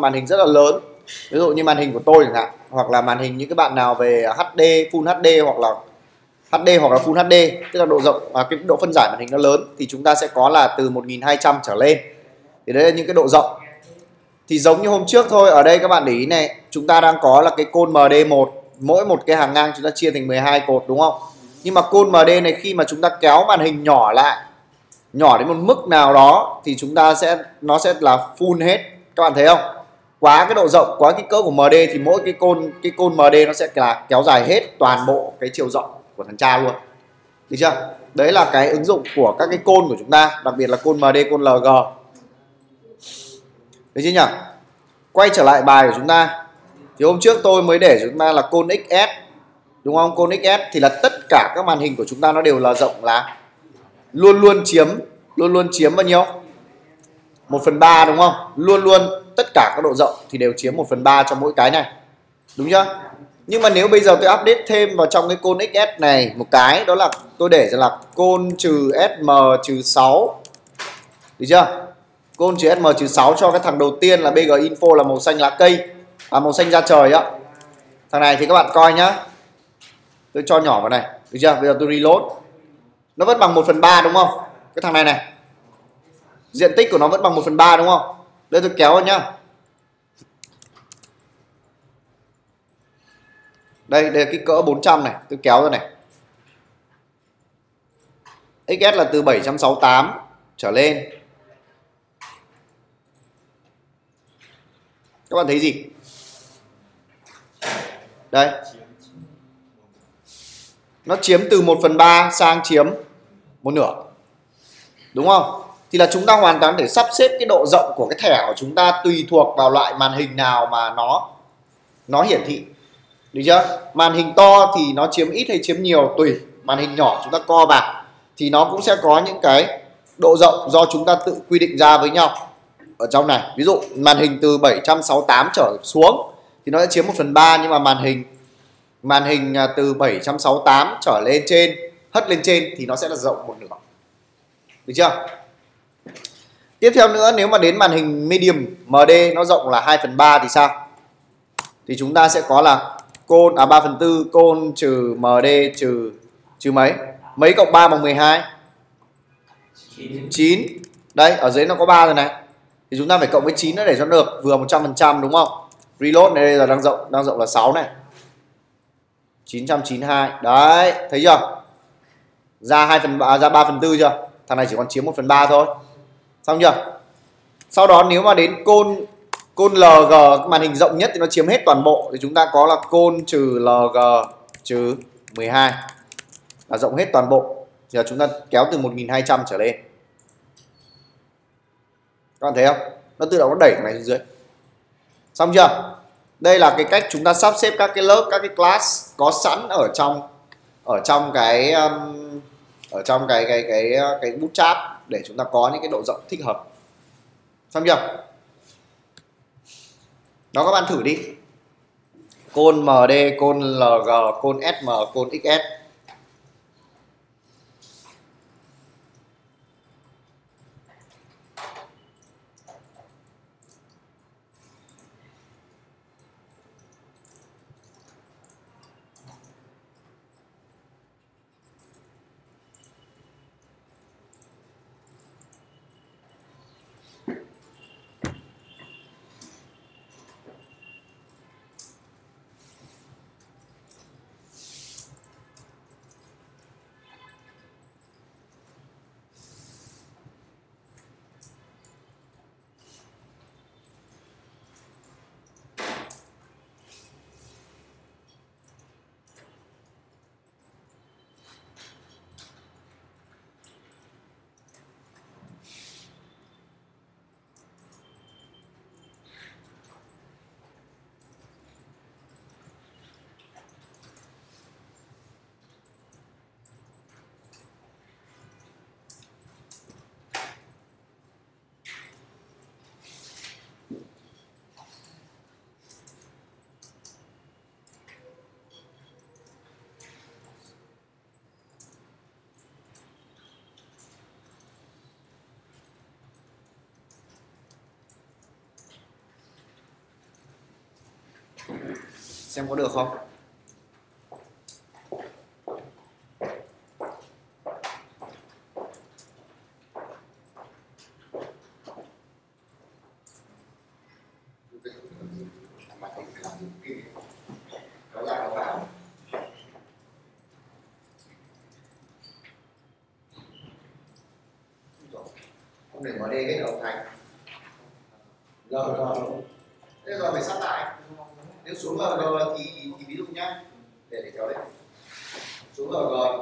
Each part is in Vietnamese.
màn hình rất là lớn. Ví dụ như màn hình của tôi chẳng hạn, hoặc là màn hình những cái bạn nào về HD Full HD hoặc là HD hoặc là Full HD tức là độ rộng và cái độ phân giải màn hình nó lớn, thì chúng ta sẽ có là từ 1200 trở lên. Thì đấy là những cái độ rộng. Thì giống như hôm trước thôi, ở đây các bạn để ý này, chúng ta đang có là cái côn MD1 mỗi một cái hàng ngang chúng ta chia thành 12 cột, đúng không? Nhưng mà côn MD này khi mà chúng ta kéo màn hình nhỏ lại, nhỏ đến một mức nào đó, thì chúng ta sẽ, nó sẽ là full hết. Các bạn thấy không? Quá cái độ rộng, quá cái cỡ của MD thì mỗi cái côn cái côn MD nó sẽ là kéo dài hết toàn bộ cái chiều rộng của thằng cha luôn. Được chưa? Đấy là cái ứng dụng của các cái côn của chúng ta, đặc biệt là côn MD côn LG được chưa nhỉ? Quay trở lại bài của chúng ta. Thì hôm trước tôi mới để chúng ta là côn XS đúng không? Côn XS thì là tất cả các màn hình của chúng ta nó đều là rộng là luôn luôn chiếm, luôn luôn chiếm bao nhiêu? 1 phần 3 đúng không? Luôn luôn tất cả các độ rộng thì đều chiếm 1 phần 3 cho mỗi cái này. Đúng chưa? Nhưng mà nếu bây giờ tôi update thêm vào trong cái côn XS này một cái, đó là tôi để ra là côn trừ SM trừ 6 được chưa? Côn trừ SM trừ 6 cho cái thằng đầu tiên là BG Info là màu xanh lá cây à màu xanh da trời á. Thằng này thì các bạn coi nhá. Tôi cho nhỏ vào này, được chưa? Bây giờ tôi reload. Nó vẫn bằng 1 phần 3 đúng không? Cái thằng này này. Diện tích của nó vẫn bằng 1 phần 3 đúng không? Đây tôi kéo vào nhá. Đây đây là cái cỡ 400 này. Tôi kéo ra này. XS là từ 768 trở lên. Các bạn thấy gì? Đây. Nó chiếm từ 1 phần 3 sang chiếm một nửa. Đúng không? Thì là chúng ta hoàn toàn để sắp xếp cái độ rộng của cái thẻ của chúng ta tùy thuộc vào loại màn hình nào mà nó nó hiển thị. Được chưa? Màn hình to thì nó chiếm ít hay chiếm nhiều tùy. Màn hình nhỏ chúng ta co vào thì nó cũng sẽ có những cái độ rộng do chúng ta tự quy định ra với nhau. Ở trong này, ví dụ màn hình từ 768 trở xuống thì nó sẽ chiếm 1 phần 3 nhưng mà màn hình màn hình à, từ 768 trở lên trên, hất lên trên thì nó sẽ là rộng một nửa. Được chưa? Tiếp theo nữa nếu mà đến màn hình medium MD nó rộng là 2 phần 3 thì sao? Thì chúng ta sẽ có là côn à 3 phần 4 côn trừ MD trừ trừ mấy? Mấy cộng 3 bằng 12 9 đây ở dưới nó có 3 rồi này. Thì chúng ta phải cộng với 9 nữa để cho được vừa 100% đúng không? Reload này đây là đang rộng đang rộng là 6 này. 992 đấy thấy chưa? Ra 2 phần 3 ra 3 phần 4 chưa? Thằng này chỉ còn chiếm 1 phần 3 thôi xong chưa? Sau đó nếu mà đến côn côn LG màn hình rộng nhất thì nó chiếm hết toàn bộ. Thì chúng ta có là côn trừ LG trừ 12 là rộng hết toàn bộ. Giờ chúng ta kéo từ 1200 trở lên. Các bạn thấy không? Nó tự động nó đẩy cái này xuống dưới. Xong chưa? Đây là cái cách chúng ta sắp xếp các cái lớp các cái class có sẵn ở trong ở trong cái um, ở trong cái cái cái cái bootstrap để chúng ta có những cái độ rộng thích hợp. Xong chưa? Đó, các bạn thử đi. Côn md côn lg côn sm côn xs xem có được không? Để mở đây cái đầu thành. Rồi rồi thế rồi phải sắp lại xuống số mg thì, thì ví dụ nhá. Để để kéo lên. Số mg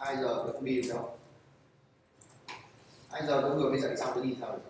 2 giờ tôi không đi được đâu 2 giờ tôi vừa mới dậy xong tôi đi sao được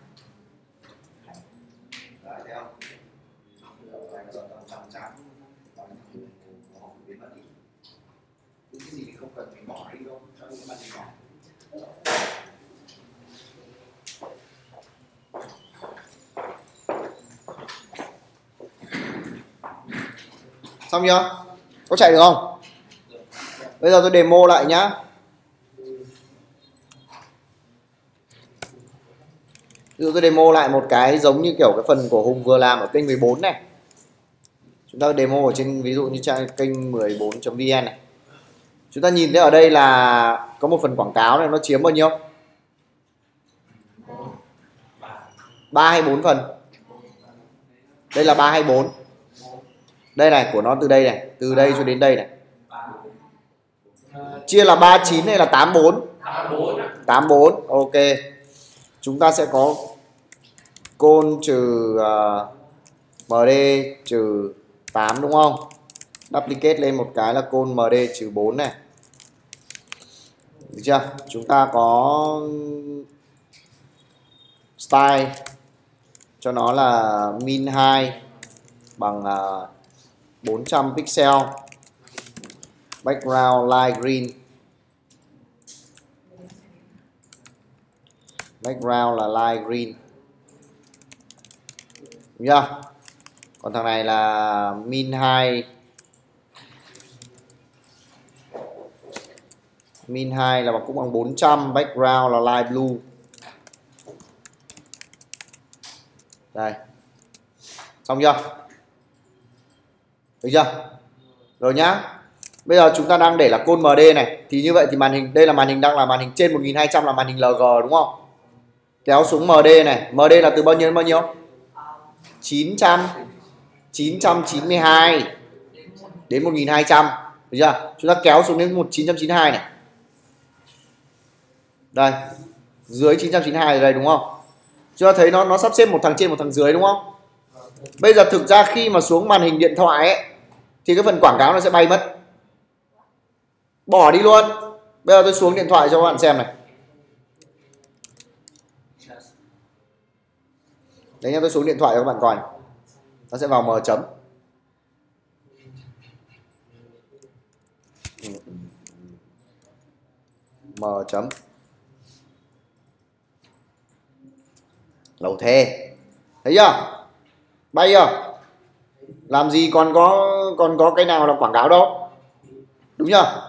Xong chưa? Có chạy được không? Bây giờ tôi demo lại nhá Ví dụ tôi demo lại một cái giống như kiểu cái phần của Hùng vừa làm ở kênh 14 này Chúng ta demo ở trên, ví dụ như trang kênh 14.vn này Chúng ta nhìn thấy ở đây là có một phần quảng cáo này, nó chiếm bao nhiêu? 3 hay 4 phần? Đây là 3 hay 4? Đây này, của nó từ đây này, từ đây cho đến đây này Chia là 39 hay là 84? 84, ok Chúng ta sẽ có côn trừ uh, md trừ 8 đúng không? Duplicate lên một cái là côn md trừ 4 này. Được chưa? Chúng ta có style cho nó là min 2 bằng uh, 400 pixel. Background light green. Background là light green. Đúng chưa? Còn thằng này là min 2 min 2 là cũng bằng 400 background là light blue. Đây. Xong chưa? Được chưa? Rồi nhá. Bây giờ chúng ta đang để là côn MD này. Thì như vậy thì màn hình, đây là màn hình đang là màn hình trên 1200 là màn hình LG đúng không? Kéo xuống MD này. MD là từ bao nhiêu đến bao nhiêu? 900 992 đến 1200 được chưa? Chúng ta kéo xuống đến 1992 này. Đây. Dưới 992 đây đúng không? Chúng ta thấy nó nó sắp xếp một thằng trên, một thằng dưới đúng không? Bây giờ thực ra khi mà xuống màn hình điện thoại ấy thì cái phần quảng cáo nó sẽ bay mất. Bỏ đi luôn. Bây giờ tôi xuống điện thoại cho các bạn xem này. Đấy nha tôi xuống điện thoại cho các bạn coi này. nó sẽ vào m chấm. M chấm. Lầu thê. Thấy chưa? Bay chưa? Làm gì còn có còn có cái nào là quảng cáo đâu. Đúng chưa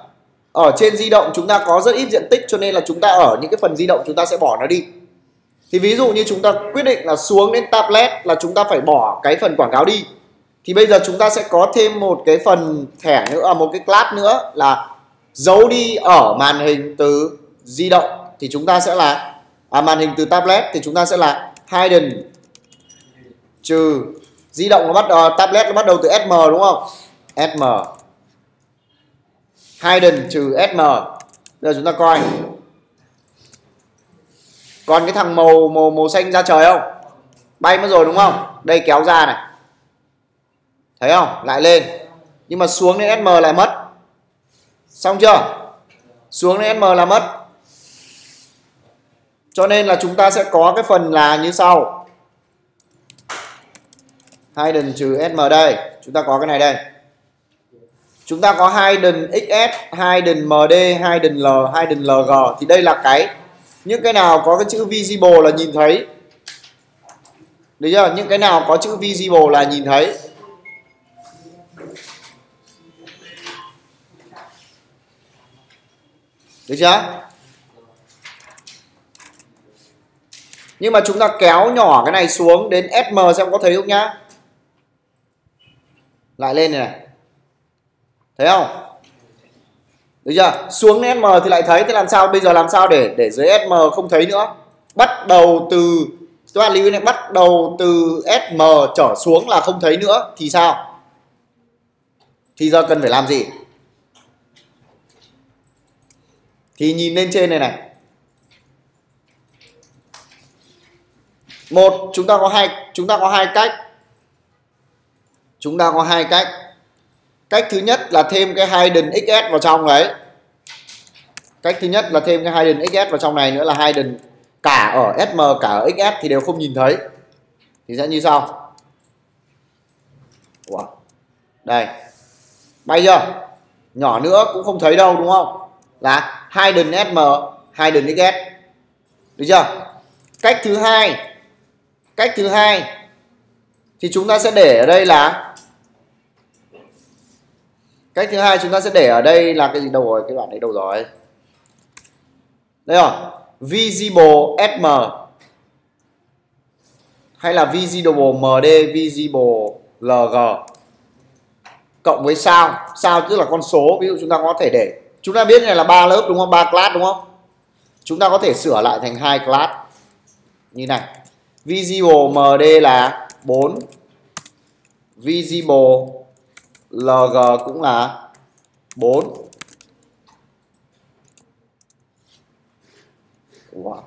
ở trên di động chúng ta có rất ít diện tích cho nên là chúng ta ở những cái phần di động chúng ta sẽ bỏ nó đi. Thì ví dụ như chúng ta quyết định là xuống đến tablet là chúng ta phải bỏ cái phần quảng cáo đi. Thì bây giờ chúng ta sẽ có thêm một cái phần thẻ nữa à, một cái class nữa là giấu đi ở màn hình từ di động thì chúng ta sẽ là à, màn hình từ tablet thì chúng ta sẽ là hidden trừ di động nó bắt đầu tablet nó bắt đầu từ sm đúng không? Sm Hayden trừ sm giờ chúng ta coi. Còn cái thằng màu màu màu xanh ra trời không? Bay mất rồi đúng không? Đây kéo ra này. Thấy không? Lại lên. Nhưng mà xuống đến sm lại mất. Xong chưa? Xuống đến sm là mất. Cho nên là chúng ta sẽ có cái phần là như sau. Hayden trừ sm đây. Chúng ta có cái này đây. Chúng ta có hidden xs hidden md hidden l hidden lg thì đây là cái, những cái nào có cái chữ visible là nhìn thấy. Được chưa? Những cái nào có chữ visible là nhìn thấy. Được chưa? Nhưng mà chúng ta kéo nhỏ cái này xuống đến sm xem có thấy không nhá lại lên này, này. Thấy không? Được chưa? Xuống sm thì lại thấy thế làm sao bây giờ làm sao để để dưới sm không thấy nữa? Bắt đầu từ các bạn lưu ý này bắt đầu từ sm trở xuống là không thấy nữa thì sao? Thì giờ cần phải làm gì? Thì nhìn lên trên này này. Một chúng ta có hai chúng ta có hai cách chúng ta có hai cách. Cách thứ nhất là thêm cái hidden xs vào trong đấy. Cách thứ nhất là thêm cái hidden xs vào trong này nữa là hidden cả ở sm cả ở xs thì đều không nhìn thấy. Thì sẽ như sau. Wow. đây. Bay chưa? Nhỏ nữa cũng không thấy đâu, đúng không? Là hidden sm hidden xs. Được chưa? Cách thứ hai, cách thứ hai thì chúng ta sẽ để ở đây là cách thứ hai chúng ta sẽ để ở đây là cái gì? Đâu rồi? Cái đoạn đấy đâu rồi? Đây rồi. Visible sm hay là visible md visible lg cộng với sao? Sao tức là con số, ví dụ chúng ta có thể để. Chúng ta biết này là ba lớp đúng không? Ba class đúng không? Chúng ta có thể sửa lại thành hai class. Như này. Visible md là 4 visible lg cũng là 4 wow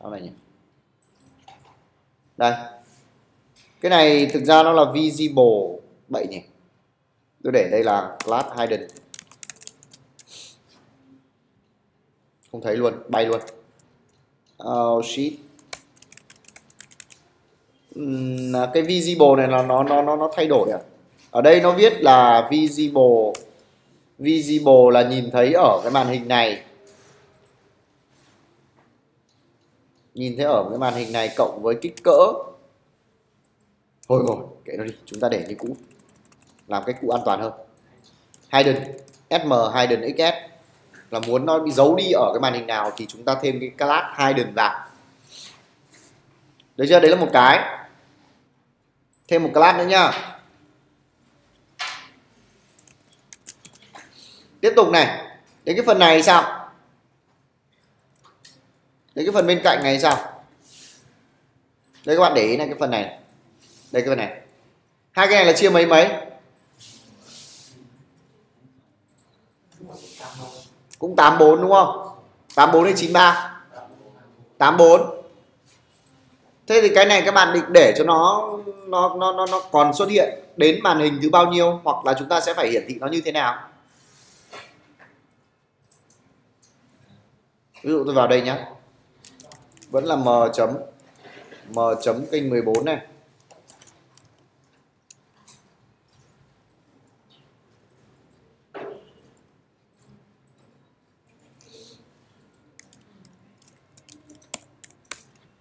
sao này nhỉ? Đây. Cái này thực ra nó là visible bậy nhỉ? Tôi để đây là class hidden. Không thấy luôn, bay luôn. Oh shit. Cái visible này là nó nó nó nó thay đổi à? Ở đây nó viết là visible. Visible là nhìn thấy ở cái màn hình này. Nhìn thấy ở cái màn hình này cộng với kích cỡ. Thôi rồi, kệ nó đi, chúng ta để như cũ. Làm cái cũ an toàn hơn. Hidden sm hidden xs là muốn nó bị giấu đi ở cái màn hình nào thì chúng ta thêm cái class hidden vào. Được chưa? Đấy là một cái. Thêm một class nữa nhá tiếp tục này. Đến cái phần này sao? Đến cái phần bên cạnh này sao? Đây các bạn để ý này, cái phần này. Đây cái phần này. Hai cái này là chia mấy mấy? Cũng 84 đúng không? 84 hay 93 84 thế thì cái này các bạn định để cho nó nó nó nó còn xuất hiện đến màn hình thứ bao nhiêu? Hoặc là chúng ta sẽ phải hiển thị nó như thế nào? Ví dụ tôi vào đây nhé vẫn là m chấm m chấm kênh 14 này.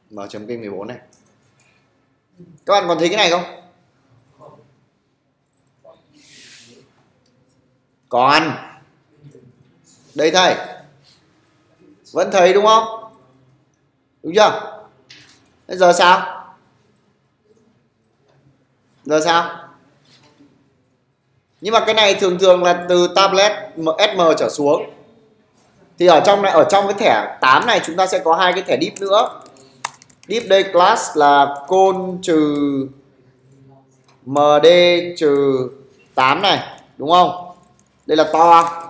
M chấm kênh 14 này. Các bạn còn thấy cái này không? Còn. Đây thầy vẫn thấy đúng không? Đúng chưa? Bây giờ sao? Giờ sao? Nhưng mà cái này thường thường là từ tablet SM trở xuống. Thì ở trong này, ở trong cái thẻ 8 này chúng ta sẽ có hai cái thẻ deep nữa. Deep day class là côn trừ md trừ 8 này, đúng không? Đây là to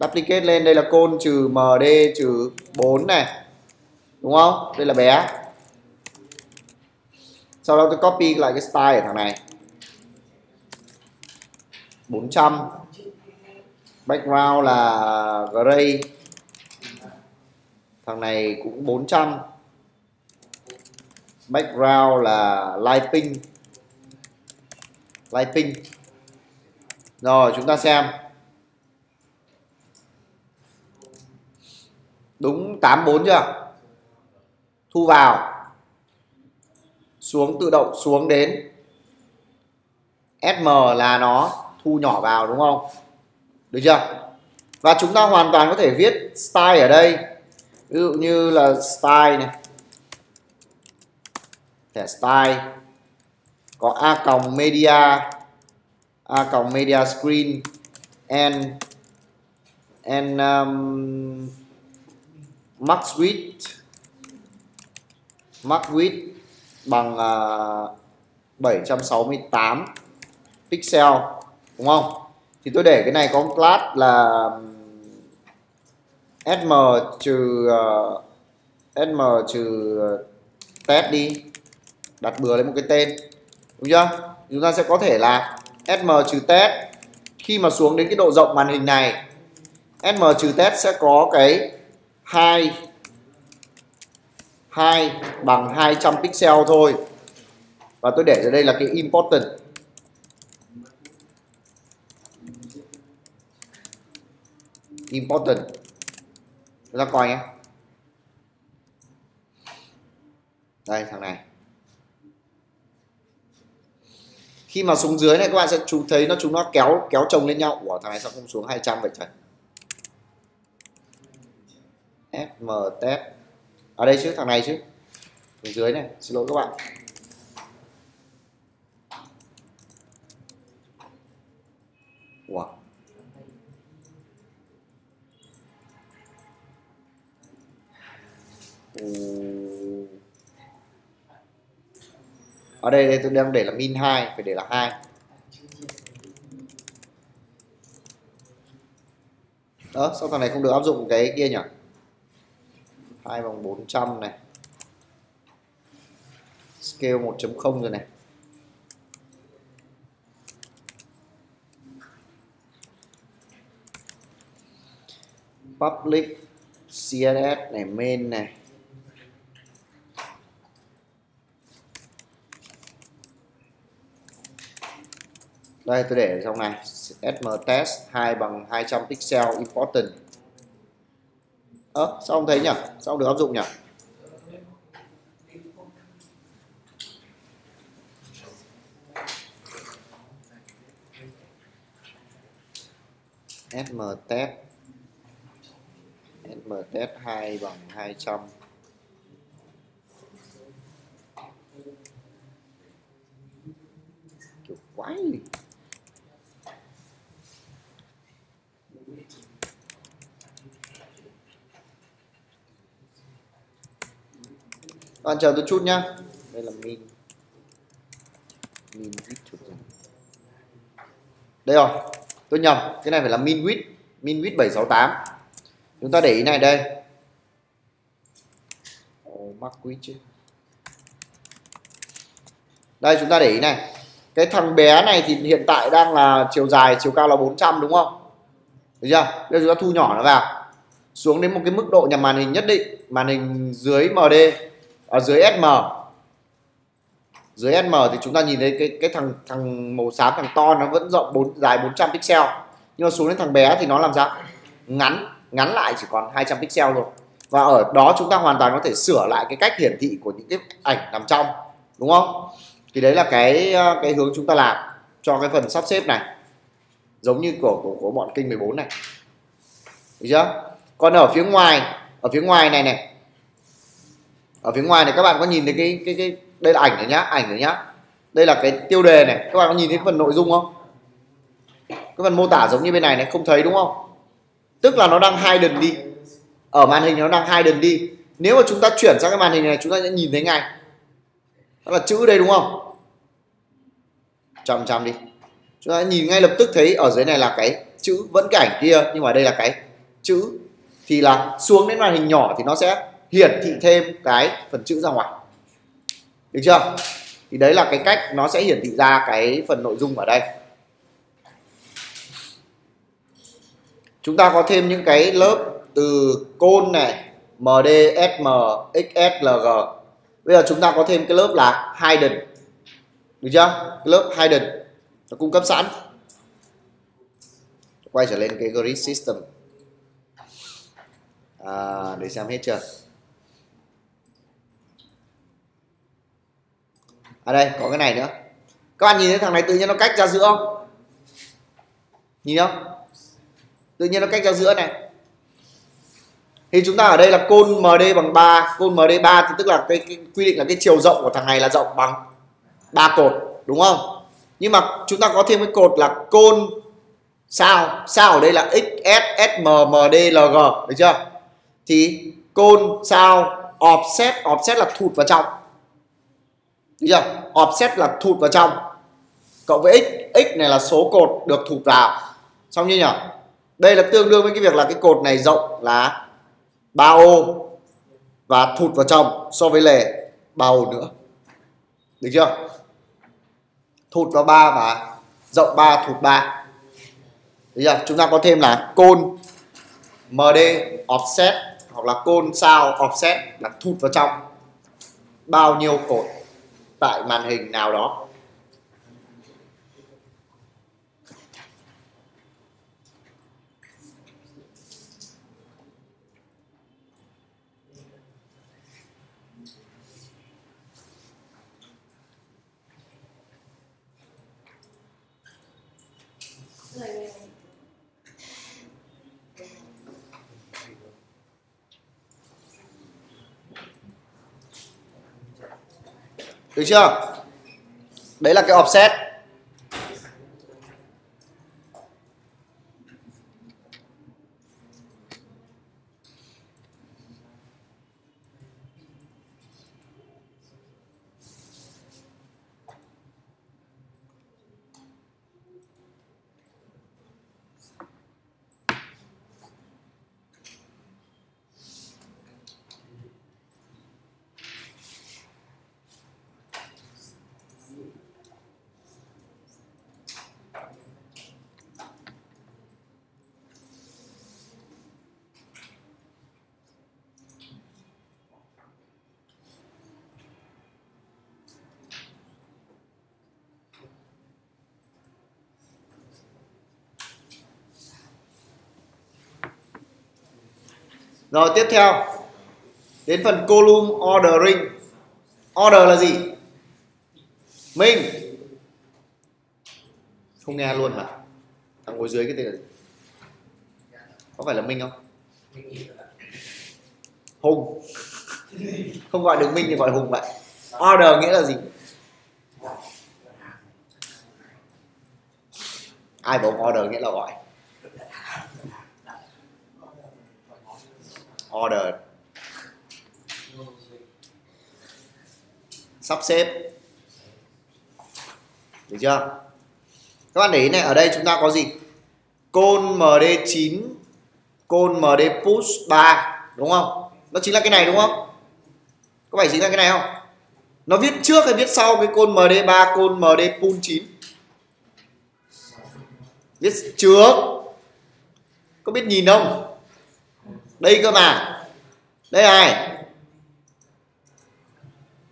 duplicate lên, đây là côn trừ md trừ 4 này. Đúng không? Đây là bé. Sau đó tôi copy lại cái style ở thằng này. 400 background là gray. Thằng này cũng 400 background là light pink. Light pink. Rồi, chúng ta xem. Đúng 84 chưa? Thu vào. Xuống tự động xuống đến. SM là nó thu nhỏ vào đúng không? Được chưa? Và chúng ta hoàn toàn có thể viết style ở đây. Ví dụ như là style này. Thẻ style. Có a còng media a còng media screen and and um, max width max width bằng à, uh, 768 pixel đúng không? Thì tôi để cái này có class là sm trừ à, uh, sm trừ test đi. Đặt bừa lên một cái tên đúng chưa? Chúng ta sẽ có thể là sm trừ test. Khi mà xuống đến cái độ rộng màn hình này sm trừ test sẽ có cái hai. 2 bằng 200 pixel thôi. Và tôi để ở đây là cái important. Important. Chúng ta coi nhé. Đây, thằng này. Khi mà xuống dưới này, các bạn sẽ chú thấy nó chúng nó kéo kéo chồng lên nhau. Của thằng này sao không xuống 200 vậy trời? FM test ở đây chứ thằng này chứ. Xuống dưới này xin lỗi các bạn. Wow. ở đây, đây tôi đang để là min 2 phải để là 2 đó sao thằng này không được áp dụng cái kia nhỉ? 2 vòng 400 này. Scale 1.0 rồi này. Public css này, main này. Đây, tôi để trong này. Sm test 2 bằng 200 pixel important à, sao không thấy nhỉ? Sao không được áp dụng nhỉ? Sm test sm test 2 bằng 200 kiểu quái bạn chờ tôi chút nhá. Đây là min. Min width đây rồi tôi nhầm cái này phải là min width min width 768 chúng ta để ý này đây. Oh, mắc width chứ. Đây chúng ta để ý này. Cái thằng bé này thì hiện tại đang là chiều dài chiều cao là 400 đúng không? Được chưa? Bây giờ chúng ta thu nhỏ nó vào. Xuống đến một cái mức độ nhà màn hình nhất định màn hình dưới MD ở dưới SM dưới SM thì chúng ta nhìn thấy cái cái thằng thằng màu xám thằng to nó vẫn rộng 4 dài 400 pixel. Nhưng mà xuống đến thằng bé thì nó làm sao? Ngắn ngắn lại chỉ còn 200 pixel thôi. Và ở đó chúng ta hoàn toàn có thể sửa lại cái cách hiển thị của những cái ảnh nằm trong đúng không? Thì đấy là cái ờ, cái hướng chúng ta làm cho cái phần sắp xếp này. Giống như của của, của bọn kinh 14 này. Được chưa? Còn ở phía ngoài ở phía ngoài này này ở phía ngoài này các bạn có nhìn thấy cái cái cái, đây là ảnh này nhá, ảnh này nhá. Đây là cái tiêu đề này, các bạn có nhìn thấy phần nội dung không? Cái phần mô tả giống như bên này này, không thấy đúng không? Tức là nó đang hai đần đi. Ở màn hình nó đang hai đần đi. Nếu mà chúng ta chuyển sang cái màn hình này, chúng ta sẽ nhìn thấy ngay. Đó là chữ đây đúng không? Chăm chăm đi. Chúng ta nhìn ngay lập tức thấy ở dưới này là cái chữ vẫn cái ảnh kia, nhưng mà đây là cái chữ thì là xuống đến màn hình nhỏ thì nó sẽ hiển thị thêm cái phần chữ ra ngoài. Được chưa? Thì đấy là cái cách nó sẽ hiển thị ra cái phần nội dung ở đây. Chúng ta có thêm những cái lớp từ côn này md sm xslg bây giờ chúng ta có thêm cái lớp là hidden. Được chưa? Cái lớp hidden. Nó cung cấp sẵn. Quay trở lên cái grid system. À, để xem hết chưa? Ở đây có cái này nữa. Các bạn nhìn thấy thằng này tự nhiên nó cách ra giữa không? Nhìn không? Tự nhiên nó cách ra giữa này. Thì chúng ta ở đây là côn MD bằng 3 côn MD 3 thì tức là cái, cái quy định là cái chiều rộng của thằng này là rộng bằng ba cột đúng không? Nhưng mà chúng ta có thêm cái cột là côn sao? Sao ở đây là XS SM MD LG được chưa? Thì côn sao? Offset offset là thụt vào trong được chưa? Offset là thụt vào trong. Cộng với x x này là số cột được thụt vào. Xong như nhỉ đây là tương đương với cái việc là cái cột này rộng là 3 ô và thụt vào trong so với lề bao nữa. Được chưa? Thụt vào 3 và rộng 3 thụt 3 được chưa? Chúng ta có thêm là côn MD offset hoặc là côn sao offset là thụt vào trong. Bao nhiêu cột? Tại màn hình nào đó. Được chưa? Đấy là cái offset. Rồi, tiếp theo đến phần column ordering. Order là gì? Minh. Không nghe luôn mà. Thằng ngồi dưới cái tên là gì? Có phải là Minh không? Hùng. Không gọi được Minh thì gọi Hùng vậy. Order nghĩa là gì? Ai bảo order nghĩa là gọi order. Sắp xếp. Được chưa? Các bạn để ý này, ở đây chúng ta có gì? Côn md9 côn md push 3 đúng không? Nó chính là cái này, đúng không? Có phải chính là cái này không? Nó viết trước hay viết sau cái côn md3 côn md pull 9 viết trước. Có biết nhìn không? Đây cơ mà. Đây này.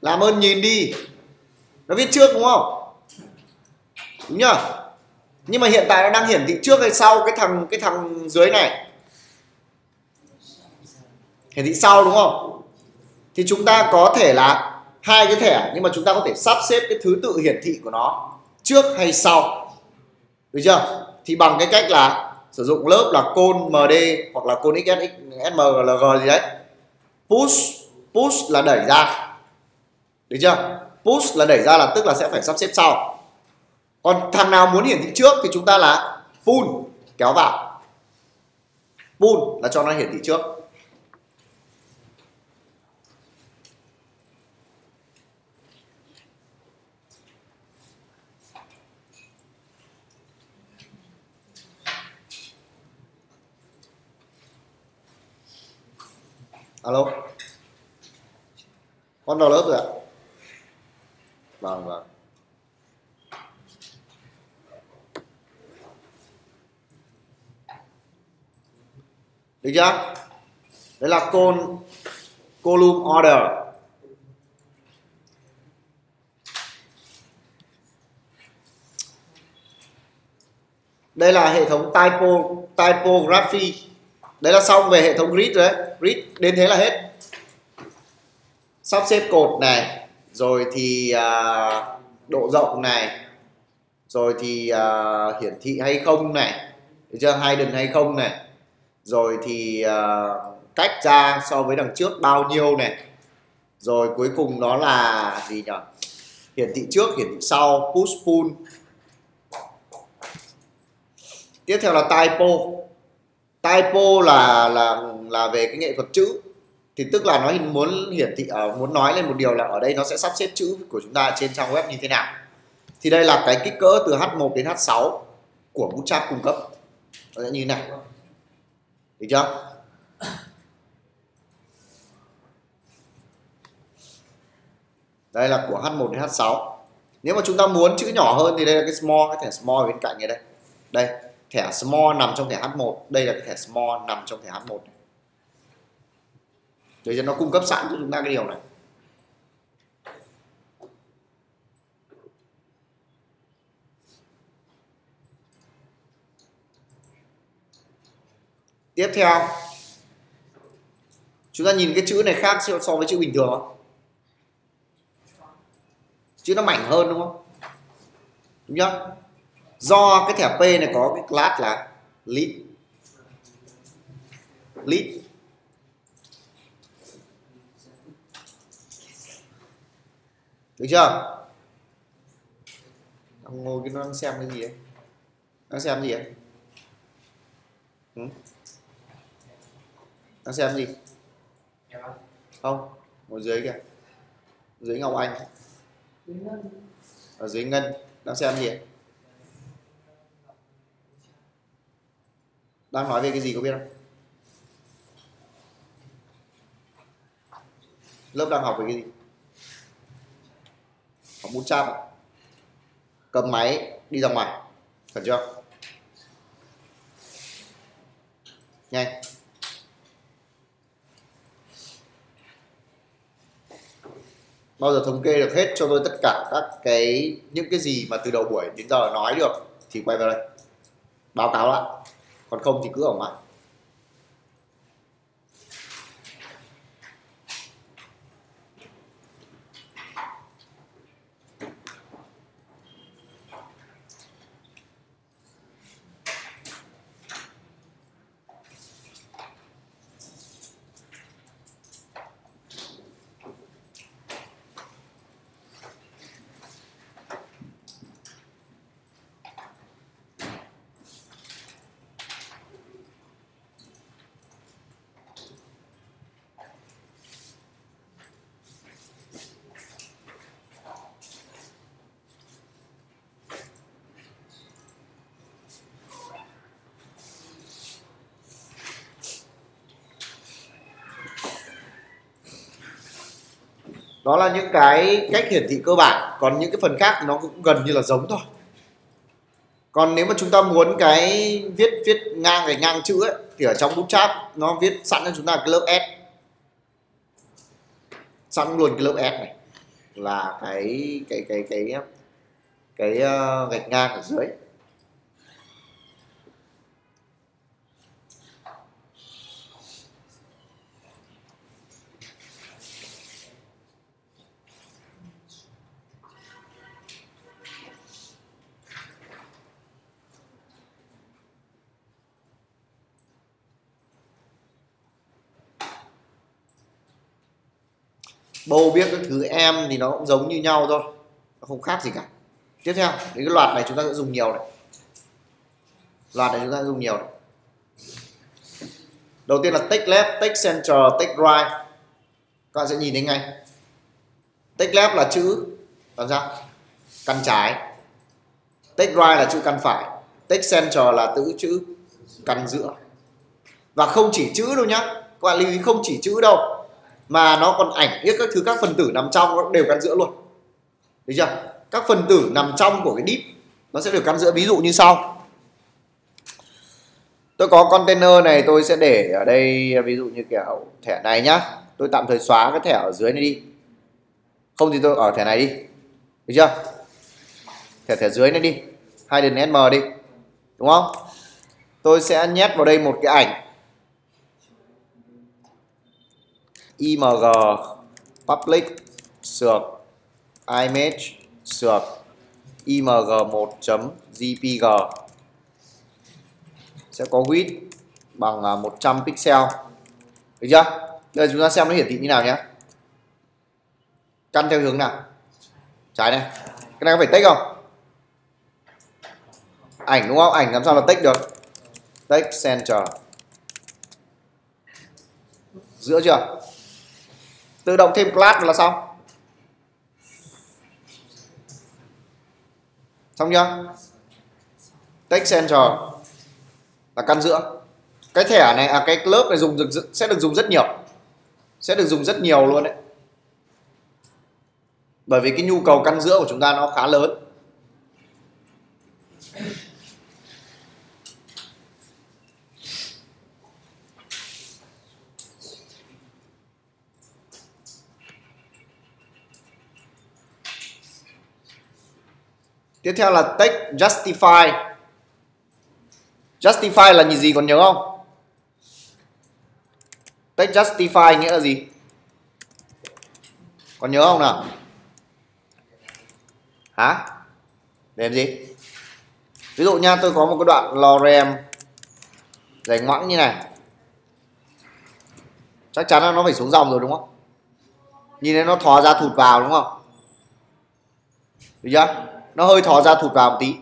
Làm ơn nhìn đi. Nó viết trước đúng không? Đúng nhá nhưng mà hiện tại nó đang hiển thị trước hay sau cái thằng cái thằng dưới này? Hiển thị sau đúng không? Thì chúng ta có thể là hai cái thẻ, nhưng mà chúng ta có thể sắp xếp cái thứ tự hiển thị của nó trước hay sau. Được chưa? Thì bằng cái cách là sử dụng lớp là côn md hoặc là côn xs smlg gì đấy. Push push là đẩy ra. Được chưa? Push là đẩy ra là tức là sẽ phải sắp xếp sau. Còn thằng nào muốn hiển thị trước thì chúng ta là pull, kéo vào. Pull là cho nó hiển thị trước. Alo? Con vào lớp rồi ạ. Vâng vâng. Được chưa? Đấy là con column order. Đây là hệ thống typo, typography đấy là xong về hệ thống grid rồi đấy. Grid đến thế là hết. Sắp xếp cột này rồi thì uh, độ rộng này rồi thì uh, hiển thị hay không này được chưa? Hidden hay không này. Rồi thì à, uh, cách ra so với đằng trước bao nhiêu này. Rồi cuối cùng đó là gì nhỉ? Hiển thị trước hiển thị sau push pull. Tiếp theo là typo typo là là là về cái nghệ thuật chữ. Thì tức là nó muốn hiển thị uh, muốn nói lên một điều là ở đây nó sẽ sắp xếp chữ của chúng ta trên trang web như thế nào. Thì đây là cái kích cỡ từ H1 đến H6 của Bootstrap cung cấp. Nó sẽ như thế này. Được chưa? Đây là của H1 đến H6 nếu mà chúng ta muốn chữ nhỏ hơn thì đây là cái small cái thẻ small bên cạnh này đây. Đây thẻ small nằm trong thẻ H1 đây là cái thẻ small nằm trong thẻ H1 này. để cho nó cung cấp sẵn cho chúng ta cái điều này. Tiếp theo, chúng ta nhìn cái chữ này khác so với chữ bình thường không? Chữ nó mảnh hơn đúng không? Đúng chưa do cái thẻ P này có cái class là lead. Lead. Được chưa? Ngồi cái nó đang xem cái gì ấy? Đang xem gì ấy? Ừ? đang xem gì? Không, ngồi dưới kìa. Dưới ngọc anh. Ở dưới ngân. Đang xem gì đang nói về cái gì có biết không? Lớp đang học về cái gì? Học bút chap à? cầm máy, đi ra ngoài. Cần chưa nhanh. Bao giờ thống kê được hết cho tôi tất cả các cái, những cái gì mà từ đầu buổi đến giờ nói được thì quay vào đây. Báo cáo lại còn không thì cứ ở ngoài. Đó là những cái cách hiển thị cơ bản. Còn những cái phần khác thì nó cũng gần như là giống thôi. Còn nếu mà chúng ta muốn cái viết viết ngang cái ngang chữ ấy, thì ở trong bootstrap nó viết sẵn cho chúng ta cái lớp s. Sẵn luôn cái lớp s này. Là cái cái cái cái cái, cái uh, gạch ngang ở dưới. Bô biết các thứ em thì nó cũng giống như nhau thôi. Nó không khác gì cả. Tiếp theo, đến cái loạt này chúng ta sẽ dùng nhiều này. Loạt này chúng ta sẽ dùng nhiều này. Đầu tiên là take left, take center, take right. Các bạn sẽ nhìn thấy ngay. Take left là chữ, làm sao? Căn trái. Take right là chữ căn phải. Take center là tự chữ căn giữa. Và không chỉ chữ đâu nhá. Các bạn lưu ý không chỉ chữ đâu mà nó còn ảnh biết các thứ, các phần tử nằm trong nó đều căn giữa luôn. Được chưa? Các phần tử nằm trong của cái deep nó sẽ được căn giữa. Ví dụ như sau. Tôi có container này, tôi sẽ để ở đây, ví dụ như kiểu thẻ này nhá. Tôi tạm thời xóa cái thẻ ở dưới này đi. Không thì tôi ở thẻ này đi. Được chưa? Thẻ thẻ dưới này đi. Hai đền sm đi. Đúng không? Tôi sẽ nhét vào đây một cái ảnh. Img public, sược, image, sược. Img1.jpg sẽ có width bằng à, 100 pixel. Được chưa? Bây giờ chúng ta xem nó hiển thị như nào nhé. Căn theo hướng nào? Trái này. Cái này có phải tách không? Ảnh đúng không? Ảnh làm sao là tách được? Tách center. Giữa chưa? Tự động thêm class là xong. Xong chưa? Text center là căn giữa. Cái thẻ này à cái lớp này dùng được sẽ được dùng rất nhiều. Sẽ được dùng rất nhiều luôn đấy. Bởi vì cái nhu cầu căn giữa của chúng ta nó khá lớn. Tiếp theo là take justify. Justify là gì còn nhớ không? Take justify nghĩa là gì? Còn nhớ không nào? Hả? Để làm gì? Ví dụ nha, tôi có một cái đoạn lorem dày ngoãng như này. Chắc chắn là nó phải xuống dòng rồi đúng không? Nhìn thấy nó thò ra thụt vào đúng không? Được chưa? Nó hơi thò ra thụt vào một tí.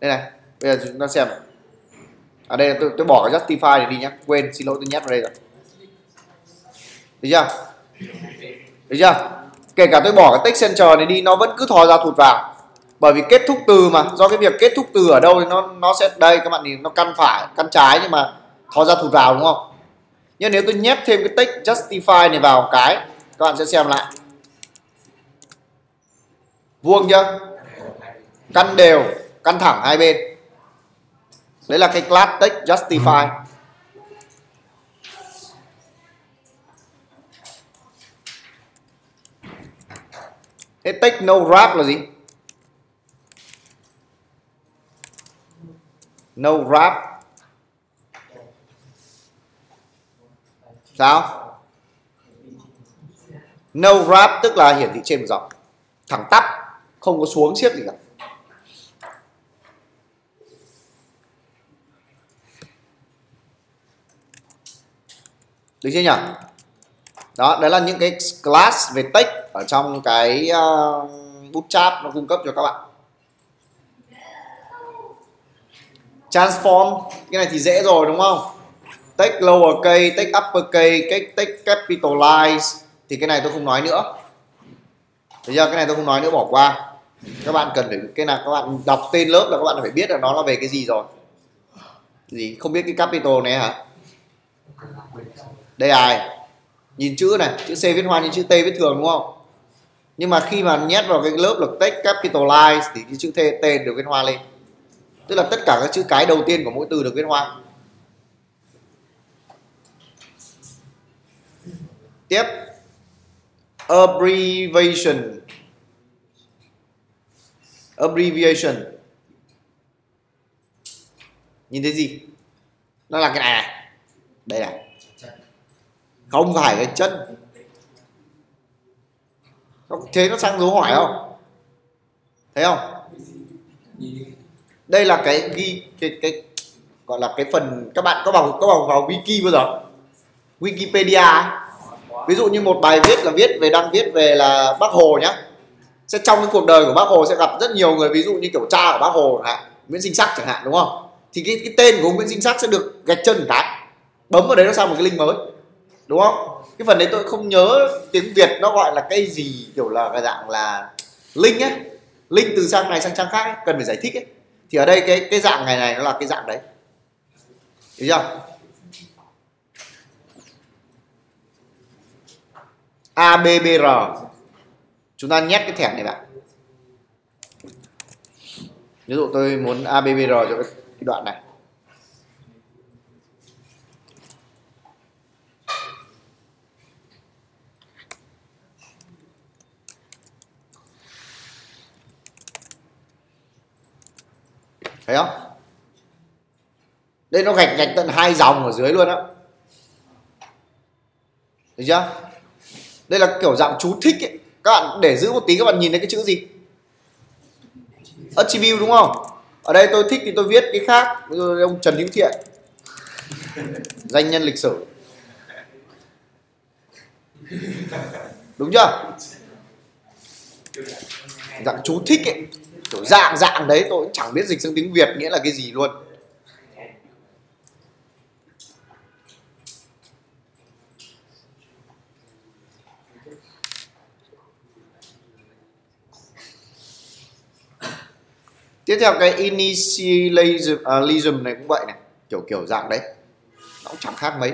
Đây này bây giờ chúng ta xem ở à, đây tôi, tôi bỏ cái justify này đi nhé quên xin lỗi tôi nhét vào đây rồi. Được chưa? Được chưa? Kể cả tôi bỏ cái text center này đi nó vẫn cứ thò ra thụt vào. Bởi vì kết thúc từ mà do cái việc kết thúc từ ở đâu thì nó nó sẽ đây các bạn nhìn nó căn phải căn trái nhưng mà thò ra thụt vào đúng không? Nhưng nếu tôi nhét thêm cái text justify này vào cái các bạn sẽ xem lại vuông chưa căn đều căn thẳng hai bên đấy là cái class text justify Thế take no wrap là gì? No wrap. Sao? No wrap tức là hiển thị trên một dòng. Thẳng tắp, không có xuống siết gì cả. Được chưa nhỉ? đó đấy là những cái class về text ở trong cái um, uh, bootstrap nó cung cấp cho các bạn. Transform cái này thì dễ rồi đúng không? Text lower case text upper case take text capitalize. Thì cái này tôi không nói nữa. Bây giờ cái này tôi không nói nữa bỏ qua các bạn cần phải cái nào các bạn đọc tên lớp là các bạn phải biết là nó là về cái gì rồi. Gì? Không biết cái capital này hả? Đây ai? Nhìn chữ này chữ C viết hoa như chữ T viết thường đúng không? Nhưng mà khi mà nhét vào cái lớp là text capitalize thì cái chữ T, T được viết hoa lên. Tức là tất cả các chữ cái đầu tiên của mỗi từ được viết hoa. Tiếp. Abbreviation abbreviation. Nhìn thấy gì? Nó là cái này này. Đây này. Không phải cái chân. Thế nó sang dấu hỏi không? Thấy không? Đây là cái ghi cái, cái gọi là cái phần các bạn có vào có vào vào wiki bao giờ? Wikipedia. Ví dụ như một bài viết là viết về đang viết về là bác hồ nhá sẽ trong cái cuộc đời của bác hồ sẽ gặp rất nhiều người ví dụ như kiểu cha của bác hồ chẳng hạn nguyễn sinh sắc chẳng hạn đúng không? Thì cái, cái tên của nguyễn sinh sắc sẽ được gạch chân cái bấm vào đấy nó sang một cái link mới đúng không? Cái phần đấy tôi không nhớ tiếng việt nó gọi là cái gì kiểu là cái dạng là link ấy link từ trang này sang trang khác ấy, cần phải giải thích ấy. Thì ở đây cái cái dạng này này nó là cái dạng đấy. Hiểu chưa? ABBR chúng ta nhét cái thẻ này lại ví dụ tôi muốn ABBR cho cái đoạn này. Thấy không? Đây nó gạch gạch tận hai dòng ở dưới luôn á. Thấy chưa? Đây là kiểu dạng chú thích ấy các bạn để giữ một tí, các bạn nhìn thấy cái chữ gì? Attribute đúng không? Ở đây tôi thích thì tôi viết cái khác. Ví dụ ông Trần Hữu Thiện. Danh nhân lịch sử. Đúng chưa? Dạng chú thích ấy. Kiểu dạng dạng đấy, tôi cũng chẳng biết dịch sang tiếng việt nghĩa là cái gì luôn. tiếp theo cái initialism này cũng vậy này, kiểu kiểu dạng đấy. Nó cũng chẳng khác mấy.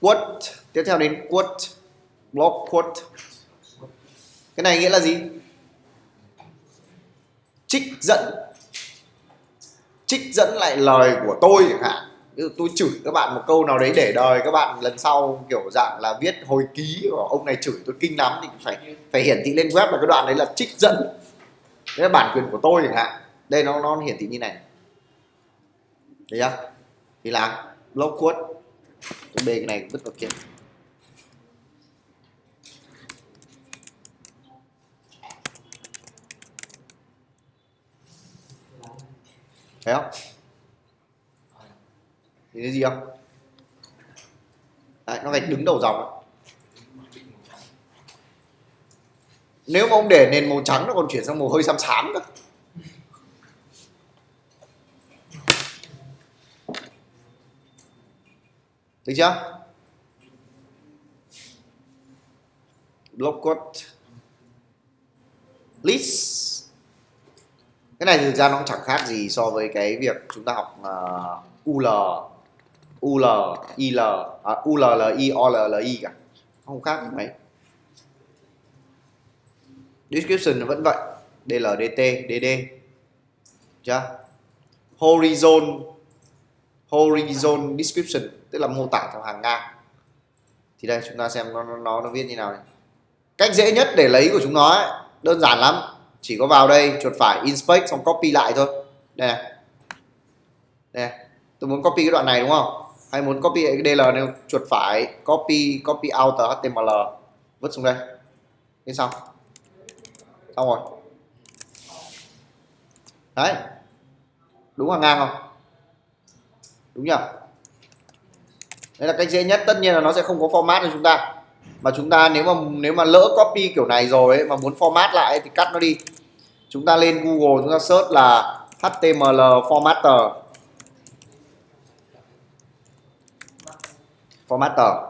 Quote, tiếp theo đến quote, blog quote. Cái này nghĩa là gì? Trích dẫn. Trích dẫn lại lời của tôi chẳng hạn ví dụ tôi chửi các bạn một câu nào đấy để đời các bạn lần sau, kiểu dạng là viết hồi ký của ông này chửi tôi kinh lắm, thì phải phải hiển thị lên web là cái đoạn đấy là trích dẫn. Đấy là bản quyền của tôi chẳng hạn. Đây nó nó hiển thị như này. Thấy chưa? Thì là block quote tôi bê cái này vứt vào kia thấy không? Thì thấy gì không? Đấy, nó gạch đứng đầu dòng. Nếu mà ông để nền màu trắng nó còn chuyển sang màu hơi xám xám cơ. Được chưa? Block code. List. Cái này thực ra nó cũng chẳng khác gì so với cái việc chúng ta học ờ, uh, ul ul il à, ulli olli cả. Không khác gì mấy. Description vẫn vậy. Dldt dd chưa? Horizon horizon description tức là mô tả theo hàng ngang. Thì đây chúng ta xem nó nó nó viết như nào này. Cách dễ nhất để lấy của chúng nó ấy, đơn giản lắm. Chỉ có vào đây chuột phải inspect xong copy lại thôi. Đây này. Đây này. tôi muốn copy cái đoạn này đúng không? Hay muốn copy cái DL này chuột phải copy copy out HTML vứt xuống đây. Thế xong xong rồi. Đấy. Đúng hàng ngang không? Đúng nhỉ? Đây là cách dễ nhất. Tất nhiên là nó sẽ không có format cho chúng ta. Mà chúng ta nếu mà nếu mà lỡ copy kiểu này rồi ấy, mà muốn format lại thì cắt nó đi. Chúng ta lên Google chúng ta search là HTML formatter. Formatter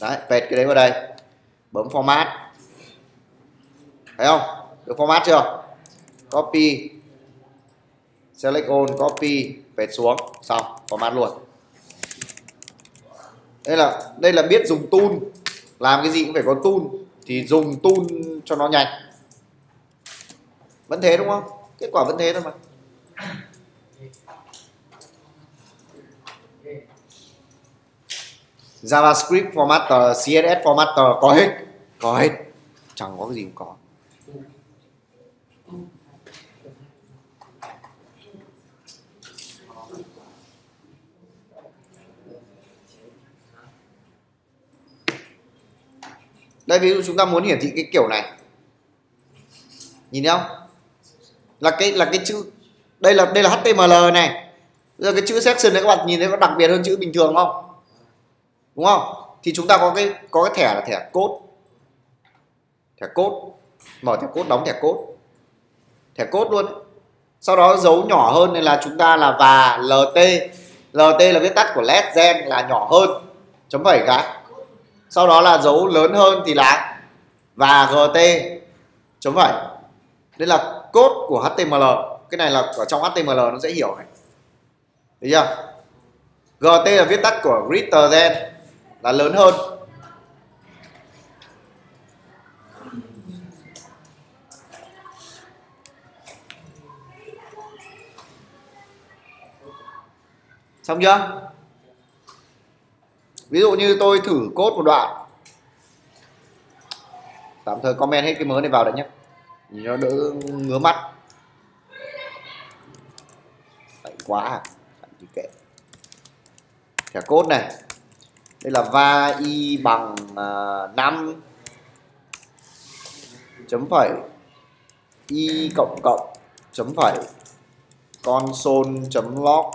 đấy vẹt cái đấy vào đây. Bấm format. Thấy không? Được format chưa? Copy. Select all, copy vẹt xuống. Xong, format luôn. Đây là đây là biết dùng tool. Làm cái gì cũng phải có tool. Thì dùng tool cho nó nhanh. Vẫn thế đúng không? Kết quả vẫn thế thôi mà. JavaScript formatter, CSS formatter có hết, có hết, chẳng có cái gì cũng có. đây ví dụ chúng ta muốn hiển thị cái kiểu này. Nhìn thấy không? Là cái là cái chữ đây là đây là HTML này. Giờ cái chữ section này các bạn nhìn thấy có đặc biệt hơn chữ bình thường không? Đúng không? Thì chúng ta có cái có cái thẻ là thẻ cốt, thẻ cốt mở thẻ cốt đóng thẻ cốt, thẻ cốt luôn sau đó dấu nhỏ hơn nên là chúng ta là và lt lt là viết tắt của led gen là nhỏ hơn. Chấm phẩy cái. Sau đó là dấu lớn hơn thì là và gt chấm phẩy. Đây là cốt của html cái này là ở trong html nó dễ hiểu này. Thấy chưa? Gt là viết tắt của greater than là lớn hơn. Xong chưa? Ví dụ như tôi thử cốt một đoạn. Tạm thời comment hết cái mới này vào đấy nhé. Nhìn nó đỡ ngứa mắt. Lạnh quá à. Kệ. Thẻ cốt này đây là va y bằng à, uh, 5 chấm phẩy y cộng cộng chấm phẩy console chấm log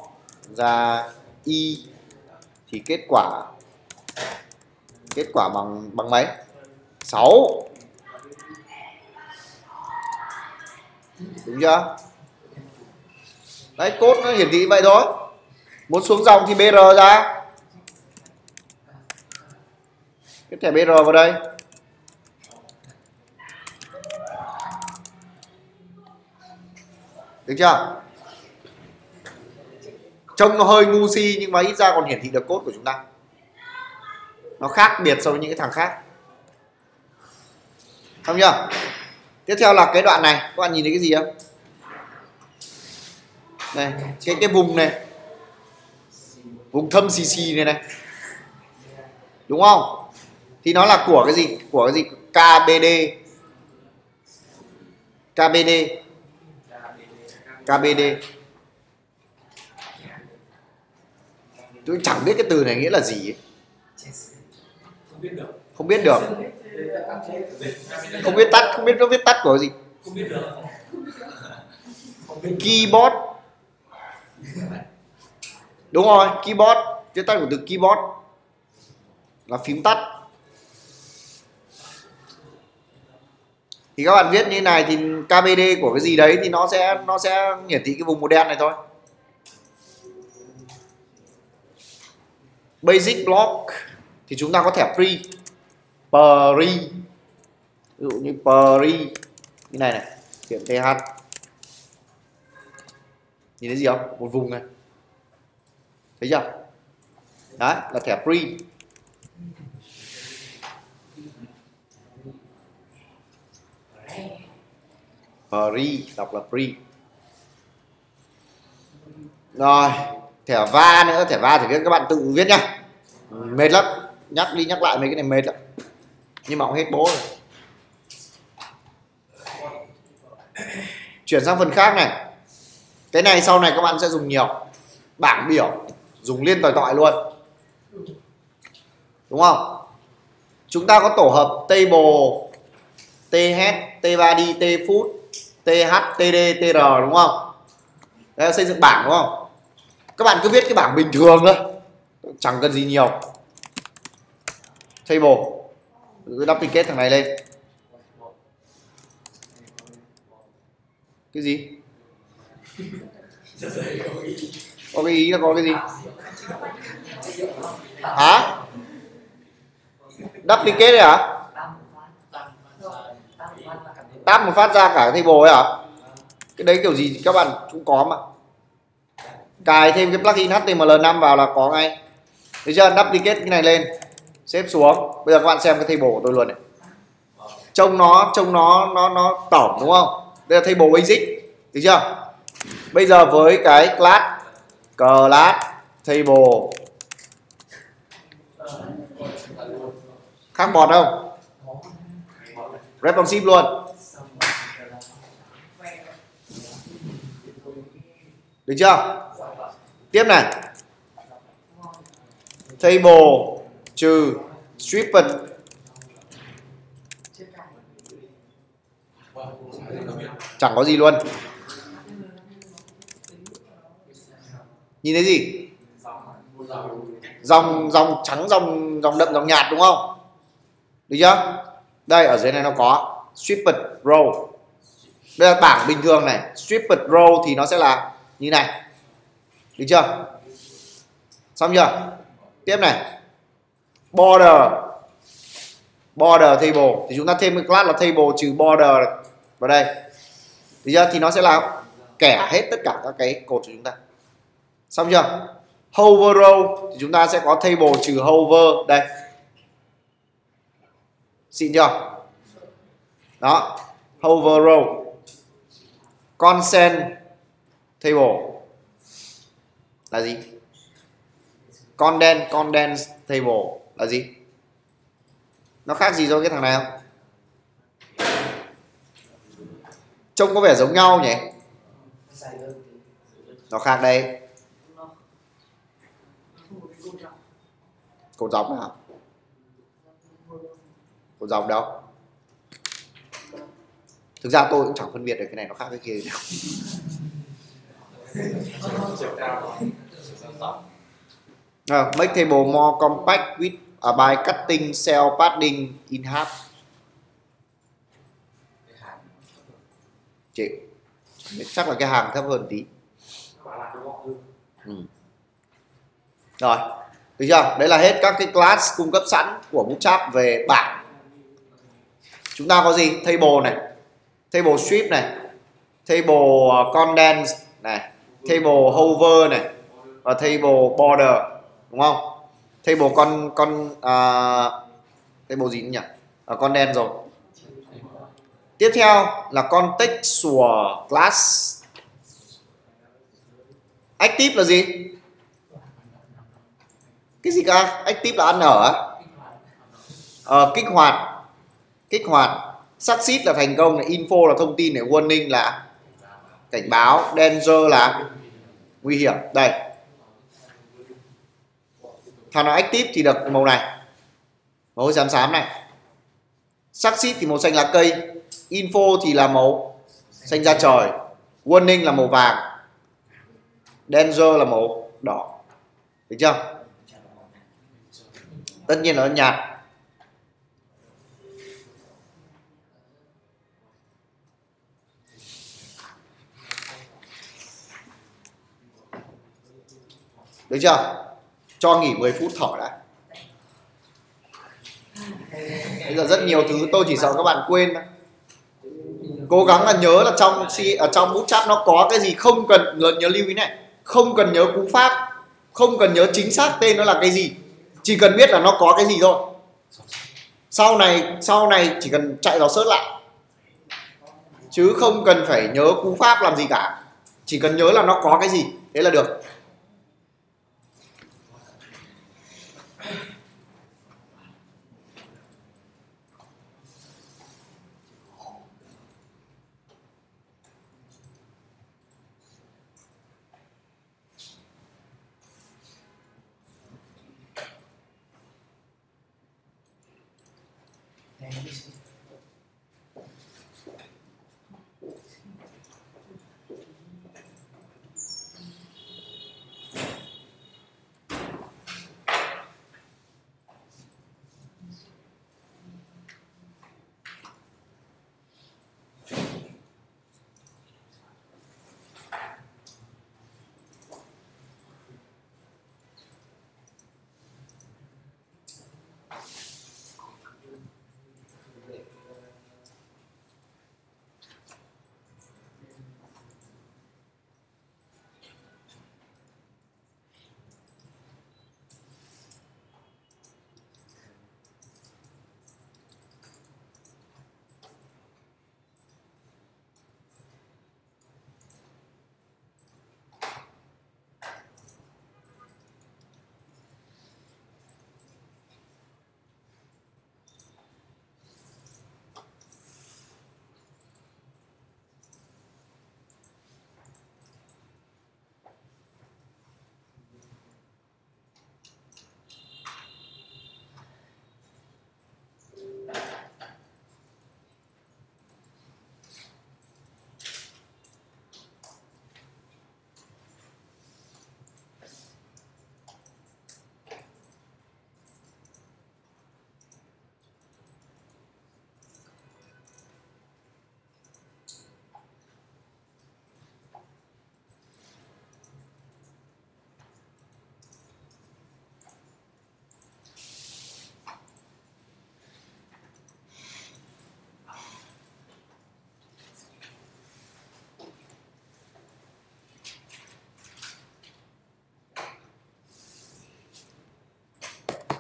ra y. Thì kết quả kết quả bằng bằng mấy? 6 đúng chưa? Đấy cốt nó hiển thị vậy thôi. Muốn xuống dòng thì br ra. Cái thẻ br vào đây. Được chưa? Trông nó hơi ngu si nhưng mà ít ra còn hiển thị được cốt của chúng ta. Nó khác biệt so với những cái thằng khác. Không chưa? Tiếp theo là cái đoạn này. Các bạn nhìn thấy cái gì không? Này, cái cái vùng này. Vùng thâm xì xì này này. Đúng không? Thì nó là của cái gì? Của cái gì? KBD KBD KBD tôi chẳng biết cái từ này nghĩa là gì ấy. không biết được. Không biết được không biết tắt không biết nó viết tắt của cái gì. Không biết được keyboard. Đúng rồi, keyboard. Viết tắt của từ keyboard. Là phím tắt. Thì các bạn viết như này thì KBD của cái gì đấy thì nó sẽ nó sẽ hiển thị cái vùng màu đen này thôi. Basic block thì chúng ta có thẻ pre pre, ví dụ như pre, như này này, điểm th nhìn thấy gì không? Một vùng này. Thấy chưa? Đấy, là thẻ pre. Pri đọc là Pri rồi, thẻ va nữa, thẻ va thì các bạn tự viết nhá. Mệt lắm, nhắc đi nhắc lại mấy cái này mệt lắm. Nhưng mà cũng hết bố rồi. Chuyển sang phần khác này. Cái này sau này các bạn sẽ dùng nhiều. Bảng biểu, dùng liên tòi tọi luôn. Đúng không? Chúng ta có tổ hợp table, th t3d t food th td tr đúng không? Đây là xây dựng bảng, đúng không? Các bạn cứ viết cái bảng bình thường thôi. Chẳng cần gì nhiều. Table. Cứ duplicate thằng này lên. Cái gì? Có cái ý là có cái gì? Hả? Duplicate đấy hả? Tát một phát ra cả table ấy hả? Cái đấy kiểu gì các bạn cũng có mà. Cài thêm cái plugin HTML5 vào là có ngay. Được chưa? Duplicate cái này lên. Xếp xuống. Bây giờ các bạn xem cái table của tôi luôn này. Trông nó trông nó nó nó tổng đúng không? Đây là table basic. Được chưa? Bây giờ với cái class class table. Khác bọt không? Responsive luôn. Được chưa? Tiếp này. Table trừ stripped chẳng có gì luôn. Nhìn thấy gì? Dòng dòng trắng, dòng dòng đậm, dòng nhạt đúng không? Được chưa? Đây, ở dưới này nó có stripped row. Đây là bảng bình thường này. Stripped row thì nó sẽ là như này. Được chưa? Xong chưa? Tiếp này. Border. Border table. Thì chúng ta thêm cái class là table trừ border. Vào đây. Được chưa? Thì nó sẽ là kẻ hết tất cả các cái cột của chúng ta. Xong chưa? Hover row. Thì chúng ta sẽ có table trừ hover. Đây. Xịn chưa? Đó. Hover row. Consent table. Là gì? Condense condense table. Là gì? Nó khác gì so với cái thằng này không? Trông có vẻ giống nhau nhỉ? Nó khác đây. Cột dọc nào? Cột dọc đâu? Thực ra tôi cũng chẳng phân biệt được cái này nó khác cái kia đâu uh, make table more compact with uh, by cutting cell padding in half. Chị chắc là cái hàng thấp hơn tí. Ừ. rồi được chưa? Đấy là hết các cái class cung cấp sẵn của bootstrap về bảng. Chúng ta có gì? Table này table strip này table uh, condense này table hover này và table border đúng không? Table con con à, table gì nhỉ? À, con đen rồi. Tiếp theo là con contextual class active là gì? Cái gì cả active là ăn ở à, kích hoạt. Kích hoạt. Succeed là thành công này info là thông tin này warning là cảnh báo. Danger là nguy hiểm. Đây. Thằng nào active thì được màu này. Màu xám xám này. Succeed thì màu xanh lá cây. Info thì là màu xanh da trời. Warning là màu vàng. Danger là màu đỏ. Được chưa? Tất nhiên là nó nhạt. Được chưa? Cho nghỉ 10 phút thở đã. Bây giờ rất nhiều thứ tôi chỉ sợ các bạn quên thôi. Cố gắng là nhớ là trong ở à, trong bút chat nó có cái gì không cần nhớ, nhớ lưu ý này. Không cần nhớ cú pháp không cần nhớ chính xác tên nó là cái gì. Chỉ cần biết là nó có cái gì thôi. Sau này sau này chỉ cần chạy vào sớt lại. Chứ không cần phải nhớ cú pháp làm gì cả. Chỉ cần nhớ là nó có cái gì thế là được.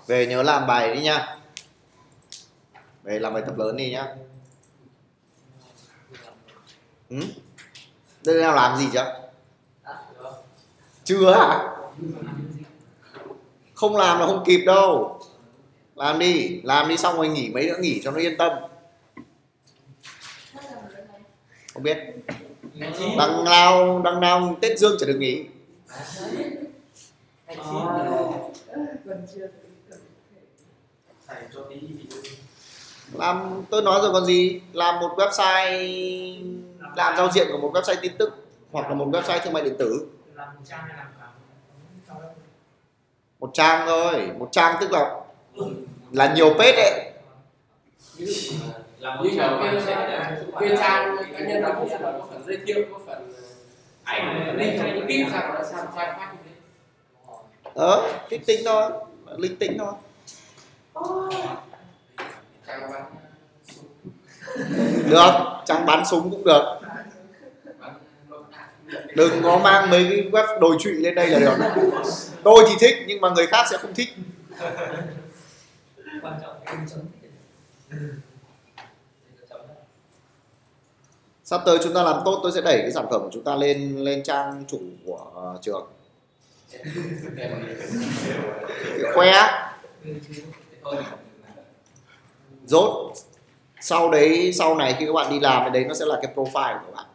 Về nhớ làm bài đi nhá về làm bài tập lớn đi nhá. Ừ? đây nào làm gì chưa? Chưa à? Không làm là không kịp đâu. Làm đi làm đi xong rồi nghỉ mấy nữa nghỉ cho nó yên tâm. Không biết. Đằng nào đằng nào tết dương chỉ được nghỉ làm tôi nói rồi còn gì? Làm một website làm giao diện của một website tin tức hoặc là một website thương mại điện tử. Một trang thôi một trang tức là là nhiều page đấy. Làm như kiểu kia trang cá nhân nó cũng có phần giới thiệu có phần ảnh link hay những tip sao nó sao trang phát như thế. Ờ kích tính thôi linh tính thôi. trang được trang bán súng cũng được. Đừng có mang mấy cái web đồi trụy lên đây là được. Tôi thì thích nhưng mà người khác sẽ không thích. Sắp tới chúng ta làm tốt tôi sẽ đẩy cái sản phẩm của chúng ta lên lên trang chủ của uh, trường. Khoe rốt. Sau đấy, sau này khi các bạn đi làm cái đấy nó sẽ là cái profile của bạn.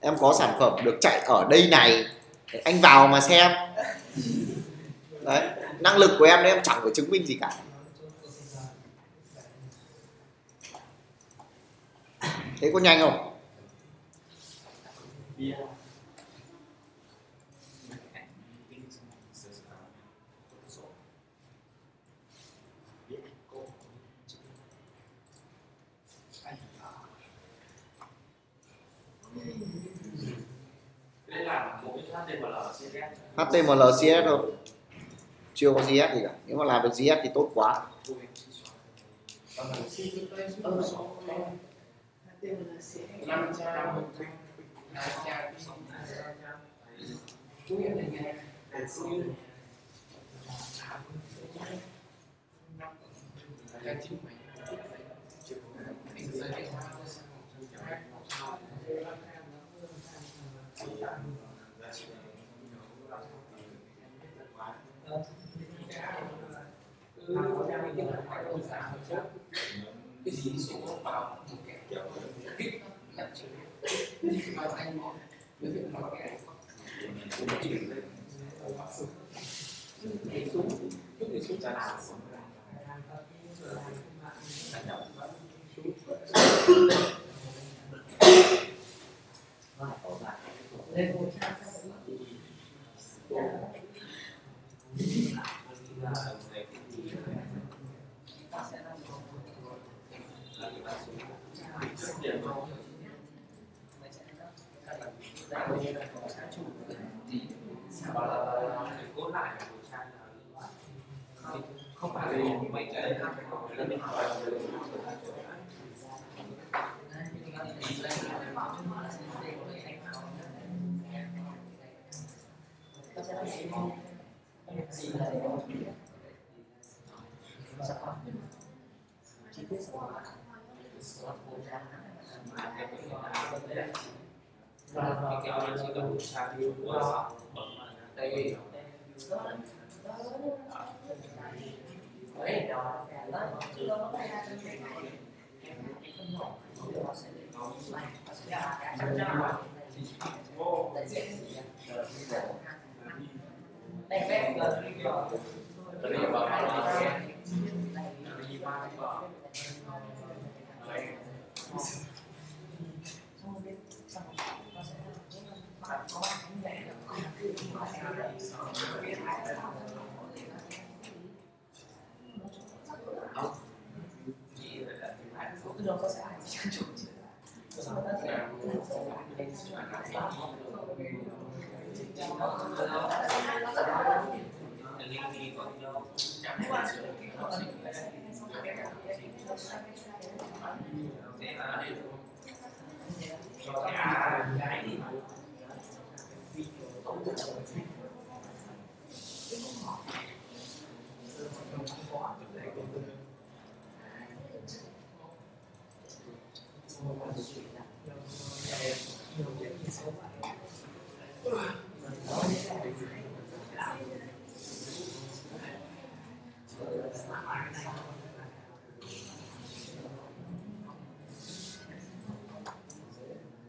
Em có sản phẩm được chạy ở đây này anh vào mà xem. Đấy, năng lực của em đấy, em chẳng phải chứng minh gì cả. Thế có nhanh không? yeah làm một cái HTML CSS HTML CSS thôi chưa có GS gì cả nếu mà làm được GS thì tốt quá Thank you. Hai trang phải tôn giáo một chút cái gì số vào một cái kiểu kích nhận chữ mà anh nói cái việc nói cái cái xuống lúc thì xuống trả cốt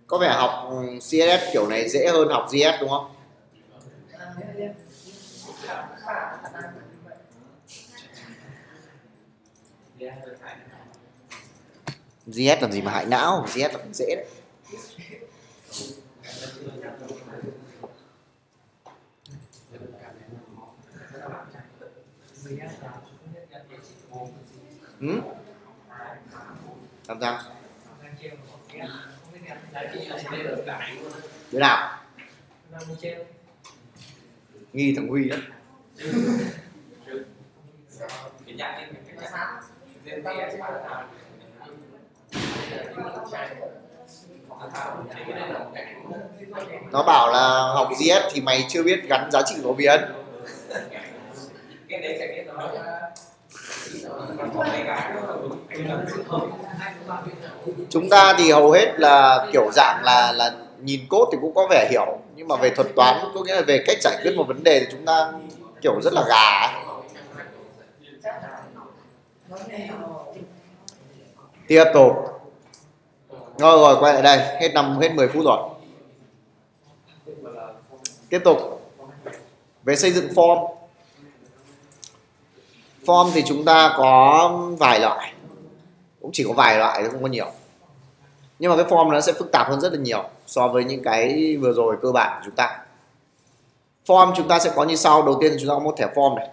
có vẻ học ừ, CSS kiểu này dễ hơn học JS đúng không? JS làm gì mà hại não JS là dễ đấy ừ? làm sao đứa nào nghi thằng huy đó nó bảo là học GS thì mày chưa biết gắn giá trị của biến chúng ta thì hầu hết là kiểu dạng là là nhìn cốt thì cũng có vẻ hiểu nhưng mà về thuật toán có nghĩa là về cách giải quyết một vấn đề thì chúng ta kiểu rất là gà tiếp tục. Rồi rồi quay lại đây hết năm hết 10 phút rồi. Tiếp tục. Về xây dựng form. Form thì chúng ta có vài loại. Cũng chỉ có vài loại không có nhiều. Nhưng mà cái form nó sẽ phức tạp hơn rất là nhiều so với những cái vừa rồi cơ bản của chúng ta. Form chúng ta sẽ có như sau. Đầu tiên chúng ta có một thẻ form này.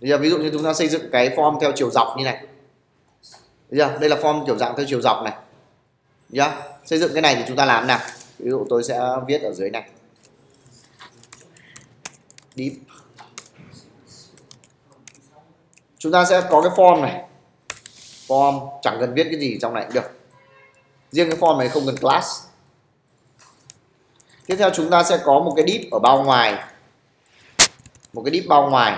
Bây giờ ví dụ như chúng ta xây dựng cái form theo chiều dọc như này. Bây giờ, đây là form kiểu dạng theo chiều dọc này. Nhá xây dựng cái này thì chúng ta làm nào? Ví dụ tôi sẽ viết ở dưới này. Deep. Chúng ta sẽ có cái form này. Form chẳng cần viết cái gì trong này cũng được. Riêng cái form này không cần class tiếp theo chúng ta sẽ có một cái deep ở bao ngoài. Một cái deep bao ngoài.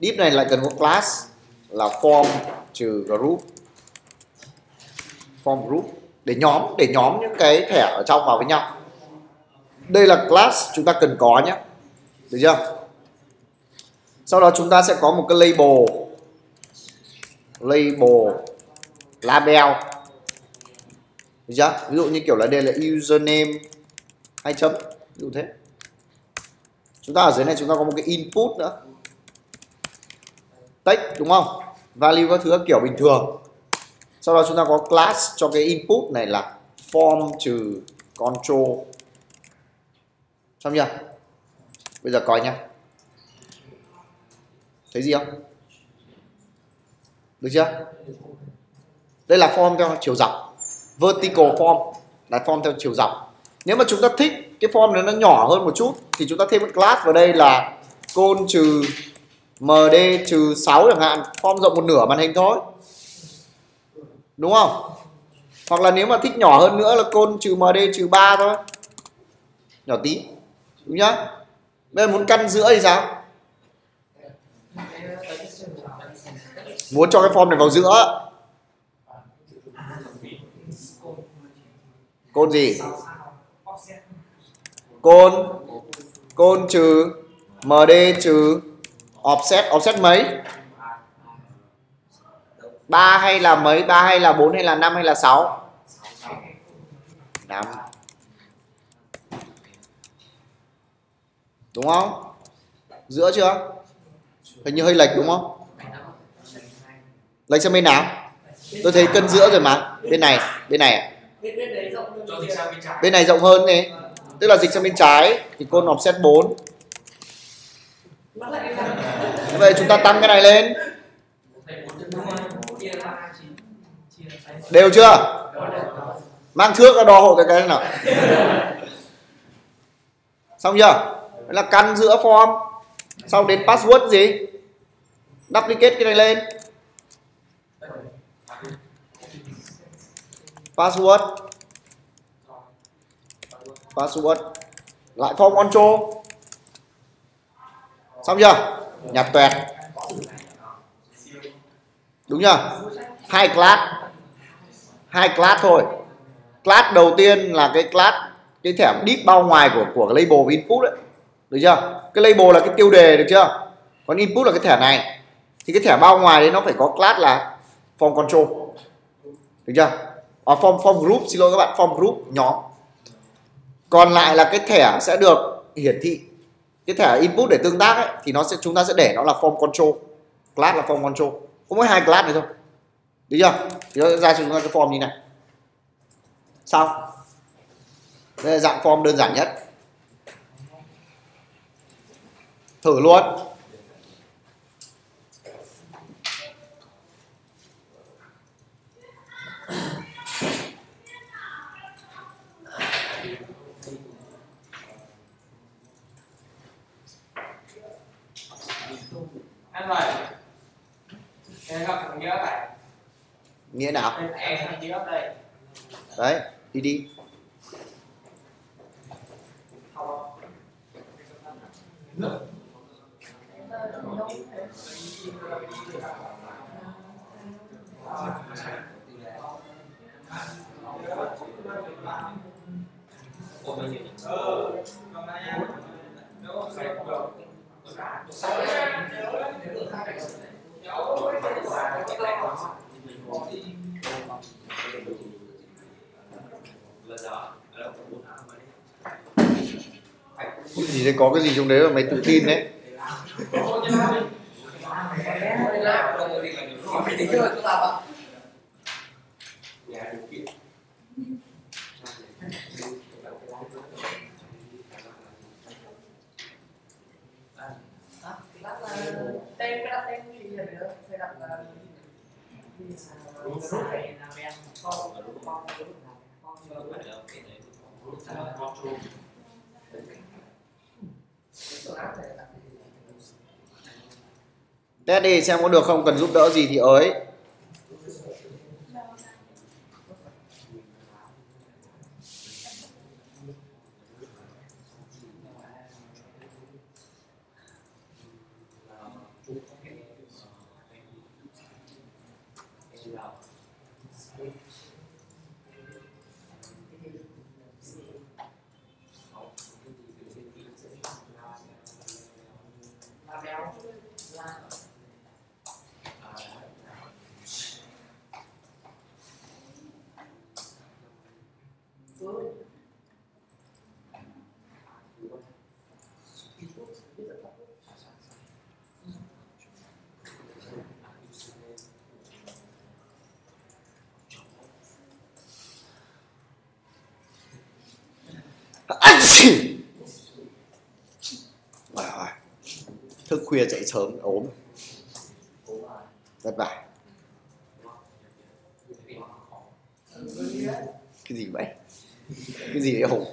Deep này lại cần một class là form trừ group. Form group. Để nhóm để nhóm những cái thẻ ở trong vào với nhau. Đây là class chúng ta cần có nhé. Được chưa? Sau đó chúng ta sẽ có một cái label. Label label được chưa ví dụ như kiểu là đây là username hai chấm, ví dụ thế. Chúng ta ở dưới này chúng ta có một cái input nữa. Text, đúng không? Value các thứ kiểu bình thường. Sau đó chúng ta có class cho cái input này là form trừ control. Xong chưa? Bây giờ coi nhá. Thấy gì không? Được chưa? Đây là form theo chiều dọc vertical form. Là form theo chiều dọc. Nếu mà chúng ta thích cái form này nó nhỏ hơn một chút, thì chúng ta thêm một class vào đây là côn trừ md trừ 6 chẳng hạn. Form rộng một nửa màn hình thôi. Đúng không? Hoặc là nếu mà thích nhỏ hơn nữa là côn trừ md trừ 3 thôi. Nhỏ tí. Đúng nhá. Bây giờ muốn căn giữa thì sao? Muốn cho cái form này vào giữa. Côn gì? Côn. Côn trừ. Md trừ. Offset. Offset mấy? Ba hay là mấy? Ba hay là bốn hay là năm hay là sáu? Năm. Đúng không? Giữa chưa? Hình như hơi lệch đúng không? Lệch sang bên nào? Tôi thấy cân giữa rồi mà. Bên này. Bên này cho dịch sang bên trái. Bên này rộng hơn này. Tức là dịch sang bên trái thì côn offset 4 Như vậy chúng ta tăng cái này lên. Đều chưa? Mang thước ra đo hộ cái cái nào. Xong chưa? Đấy là căn giữa form. Sau đến password gì? Duplicate cái này lên password. Password. Lại form control. Xong chưa? Nhặt tuẹt đúng chưa? Hai class. Hai class thôi. Class đầu tiên là cái class, cái thẻ deep bao ngoài của của cái label input đấy được chưa? Cái label là cái tiêu đề, được chưa? Còn input là cái thẻ này. Thì cái thẻ bao ngoài đấy nó phải có class là form control. Được chưa? À, form form group xin lỗi các bạn form group nhóm. Còn lại là cái thẻ sẽ được hiển thị. Cái thẻ input để tương tác ấy, thì nó sẽ chúng ta sẽ để nó là form control. Class là form control. Có mỗi hai class này thôi. Được chưa? Thì nó sẽ ra cho chúng ta cái form như này. Xong đây là dạng form đơn giản nhất. Thử luôn. Anh ơi em gặp thằng nhớ này nghĩa nào em thằng nhớ đây đấy đi đi cái gì đấy có cái gì trong đấy mà mày tự tin đấy tên test đi xem có được không? Cần giúp đỡ gì thì ới. Khuya dậy sớm ốm. Vất vả. Cái gì vậy? Cái gì đấy hùng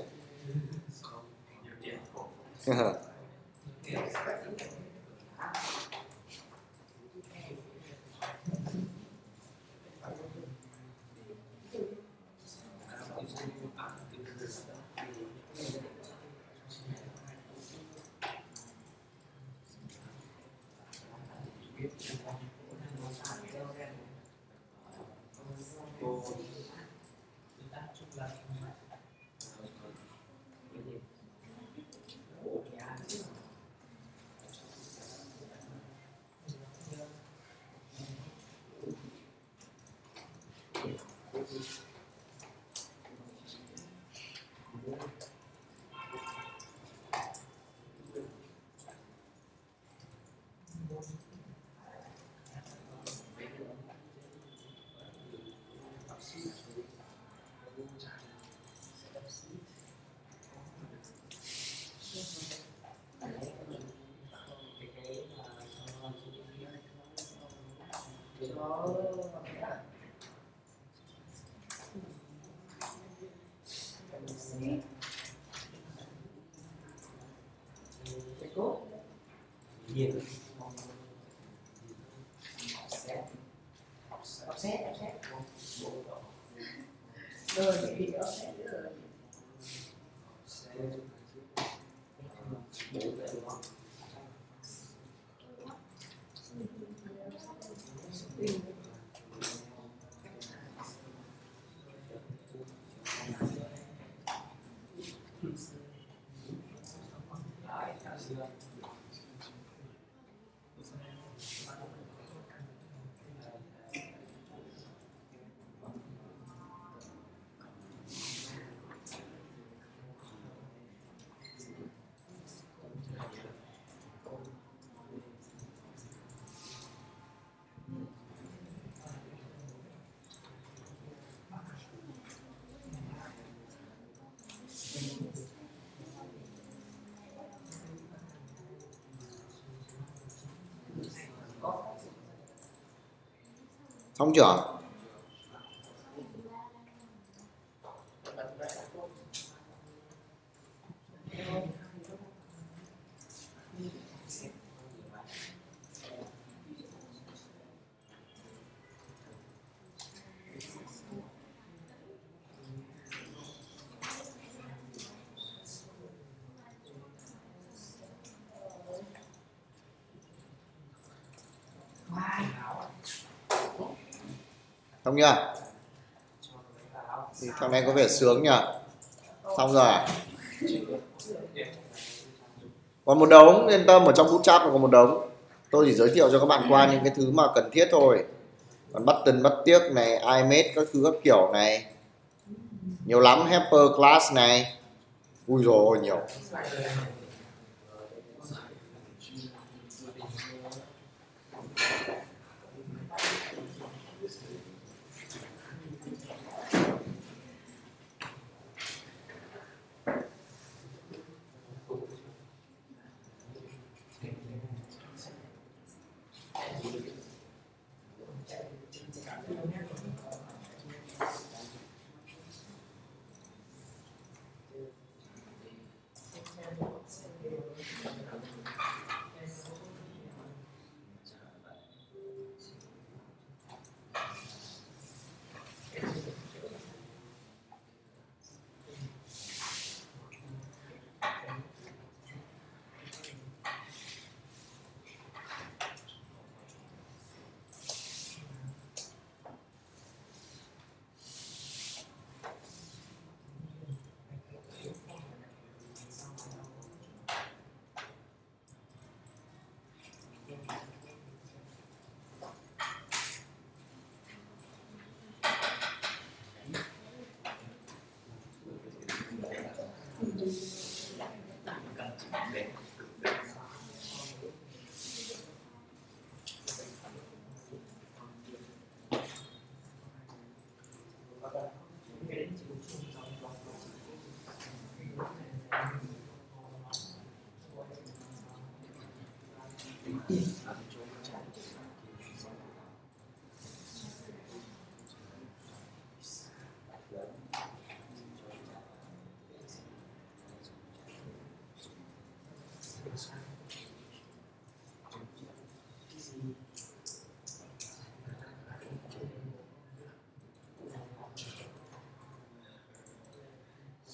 rồi thì nó sẽ rồi xong chưa? Không nhá thì thằng này có vẻ sướng nhỉ? Xong rồi à? còn một đống, yên tâm, ở trong bootstrap còn một đống. Tôi chỉ giới thiệu cho các bạn qua những cái thứ mà cần thiết thôi. Còn button bắt tiếc này image các thứ các kiểu này. Nhiều lắm helper class này. Ui rồi nhiều.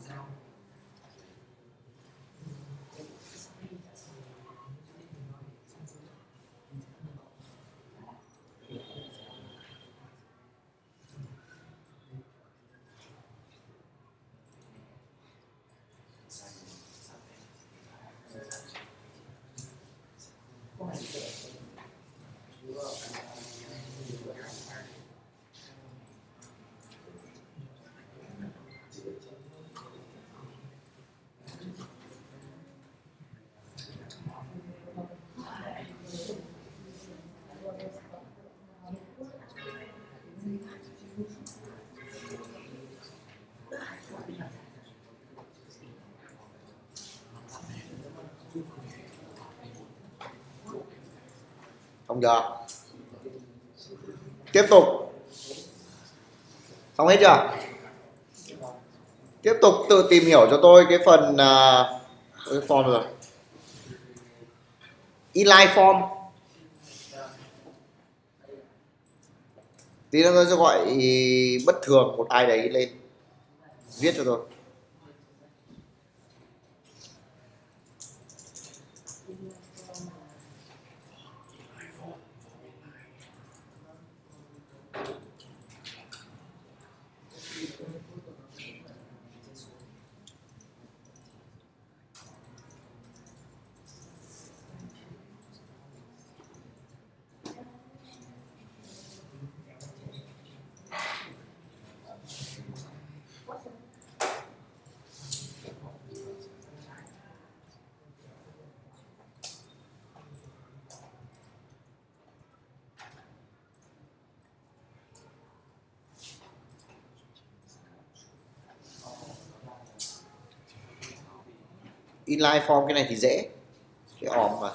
so. Không chưa tiếp tục. Xong hết chưa? Tiếp tục tự tìm hiểu cho tôi cái phần uh, cái form rồi? Inline form. Tí nữa tôi sẽ gọi bất thường một ai đấy lên viết cho tôi. Inline form cái này thì dễ. Cái òm mà.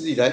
Gì đấy?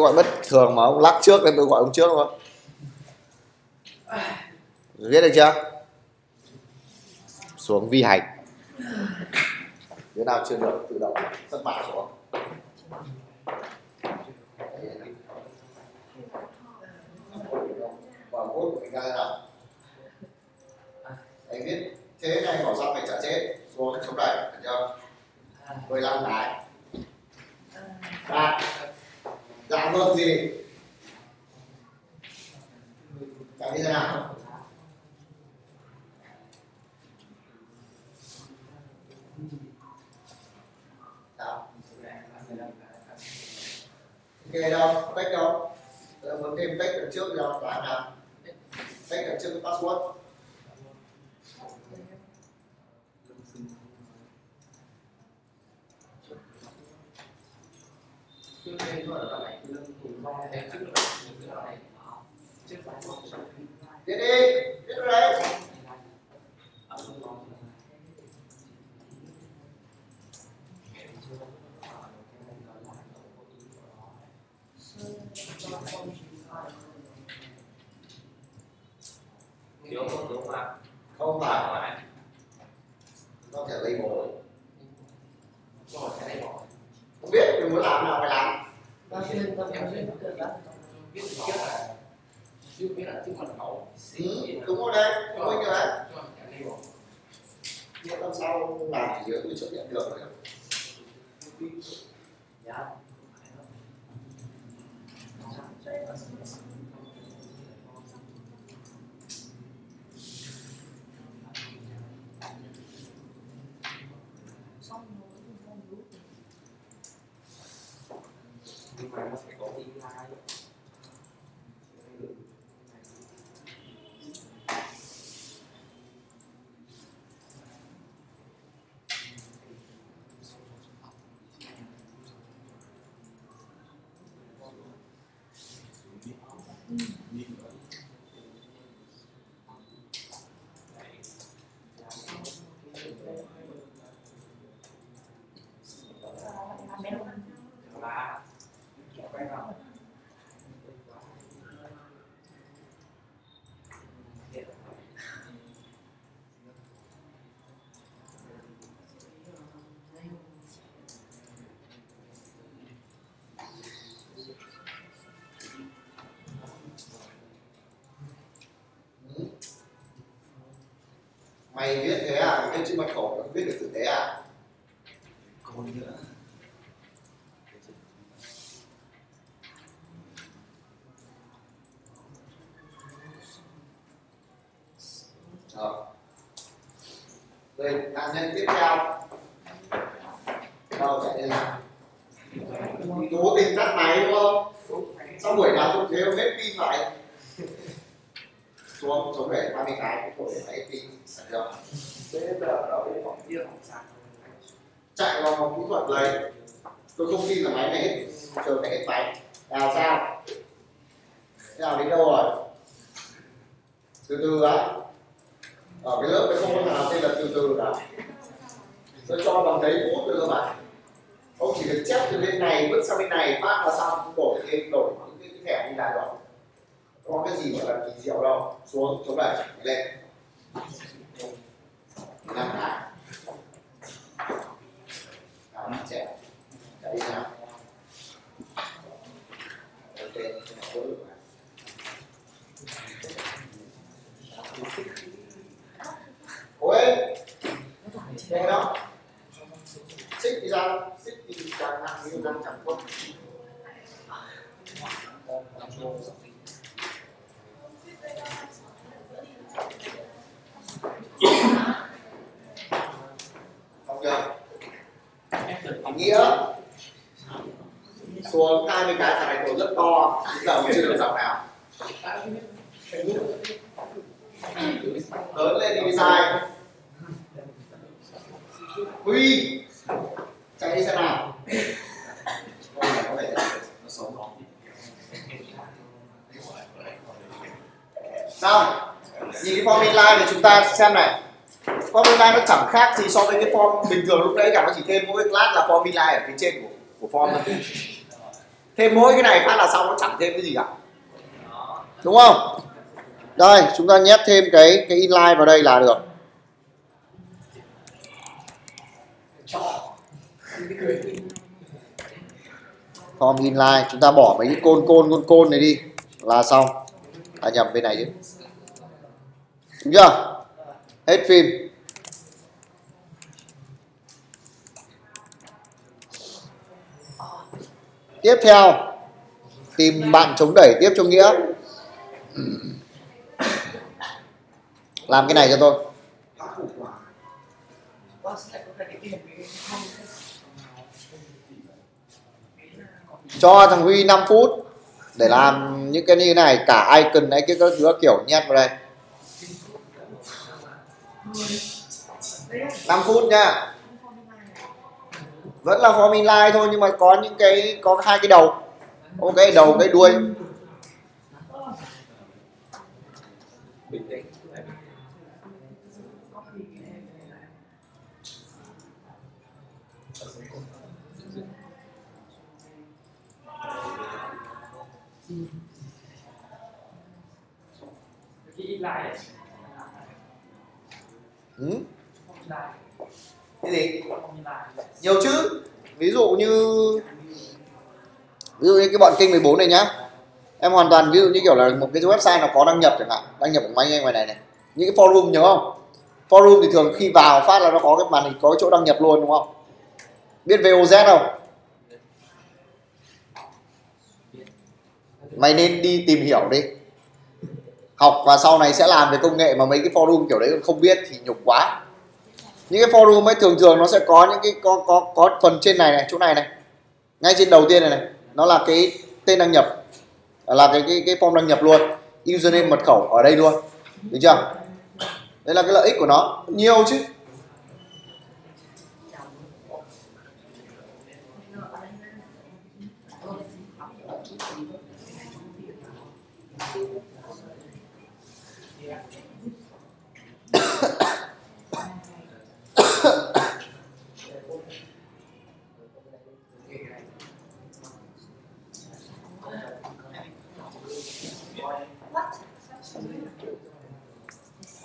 tôi gọi bất thường mà ông lắc trước nên tôi gọi ông trước thôi. Viết được chưa? Xuống vi hành. Đứa nào chưa được, tự động. Mày viết thế à? Mày viết chữ mật khẩu, mày biết viết được tử tế à? Còn nữa Rồi. Đây, nạn nhân tiếp theo. Đâu chạy lên nào? Cố tình tắt máy đúng không? Sau buổi nào cũng thế không hết pin vậy. Xuống, xuống để 30 cái, cái cổ để hết pin. Sạch chưa? thế giờ ở bên phòng kia phòng sạc chạy vào phòng kỹ thuật lấy tôi không tin là máy này hết chờ này hết máy là sao thế nào đến đâu rồi từ từ á ở cái lớp cái không có thằng nào tên là từ từ cả tôi cho bằng giấy bút được cơ mà ông chỉ cần chép từ bên này bước sang bên này phát là xong đổi thêm đổi những cái, cái thẻ đi lại rồi có cái gì mà là kỳ diệu đâu xuống chống đẩy lên năm cái nào nó trẻ chạy đi nào ok cố được mà ôi đây đó xích đi ra xích thì càng nặng như đang chẳng quân không chưa nghĩa xuống 20 cái thằng này rất to bây giờ mình chưa được dòng nào. Lớn lên đi sai. Huy, chạy đi xem nào. Con này có vẻ nó sống nào, nhìn cái form inline này chúng ta xem này. Form inline nó chẳng khác gì so với cái form bình thường lúc đấy cả nó chỉ thêm mỗi cái class là form inline ở phía trên của của form thôi thêm mỗi cái này phát là xong, nó chẳng thêm cái gì cả. Đúng không? Đây, chúng ta nhét thêm cái cái inline vào đây là được. Form inline, chúng ta bỏ mấy cái côn côn côn côn này đi, là xong. À nhầm bên này chứ. Đúng chưa? Hết phim. Tiếp theo, tìm bạn chống đẩy tiếp cho nghĩa. Làm cái này cho tôi. Cho thằng Huy 5 phút để làm những cái như thế này, cả icon ấy cái các thứ kiểu nhét vào đây. 5 phút nha vẫn là form inline thôi nhưng mà có những cái có hai cái đầu. Ok đầu cái đuôi. Bình tĩnh cái inline ừ? Cái gì nhiều chứ ví dụ như, ví dụ như cái bọn kênh 14 này nhá. Em hoàn toàn, ví dụ như kiểu là một cái website nó có đăng nhập chẳng hạn, đăng nhập bằng máy ngay ngoài này này. Những cái forum, nhớ không? Forum thì thường khi vào phát là nó có cái màn hình, có cái chỗ đăng nhập luôn, đúng không? Biết VOZ không? Mày nên đi tìm hiểu đi. Học và sau này sẽ làm về công nghệ mà mấy cái forum kiểu đấy không biết thì nhục quá những cái forum ấy thường thường nó sẽ có những cái có có có phần trên này này, chỗ này này. Ngay trên đầu tiên này này, nó là cái tên đăng nhập, là cái cái cái form đăng nhập luôn, username mật khẩu ở đây luôn. Được chưa? Đây là cái lợi ích của nó. Nhiều chứ.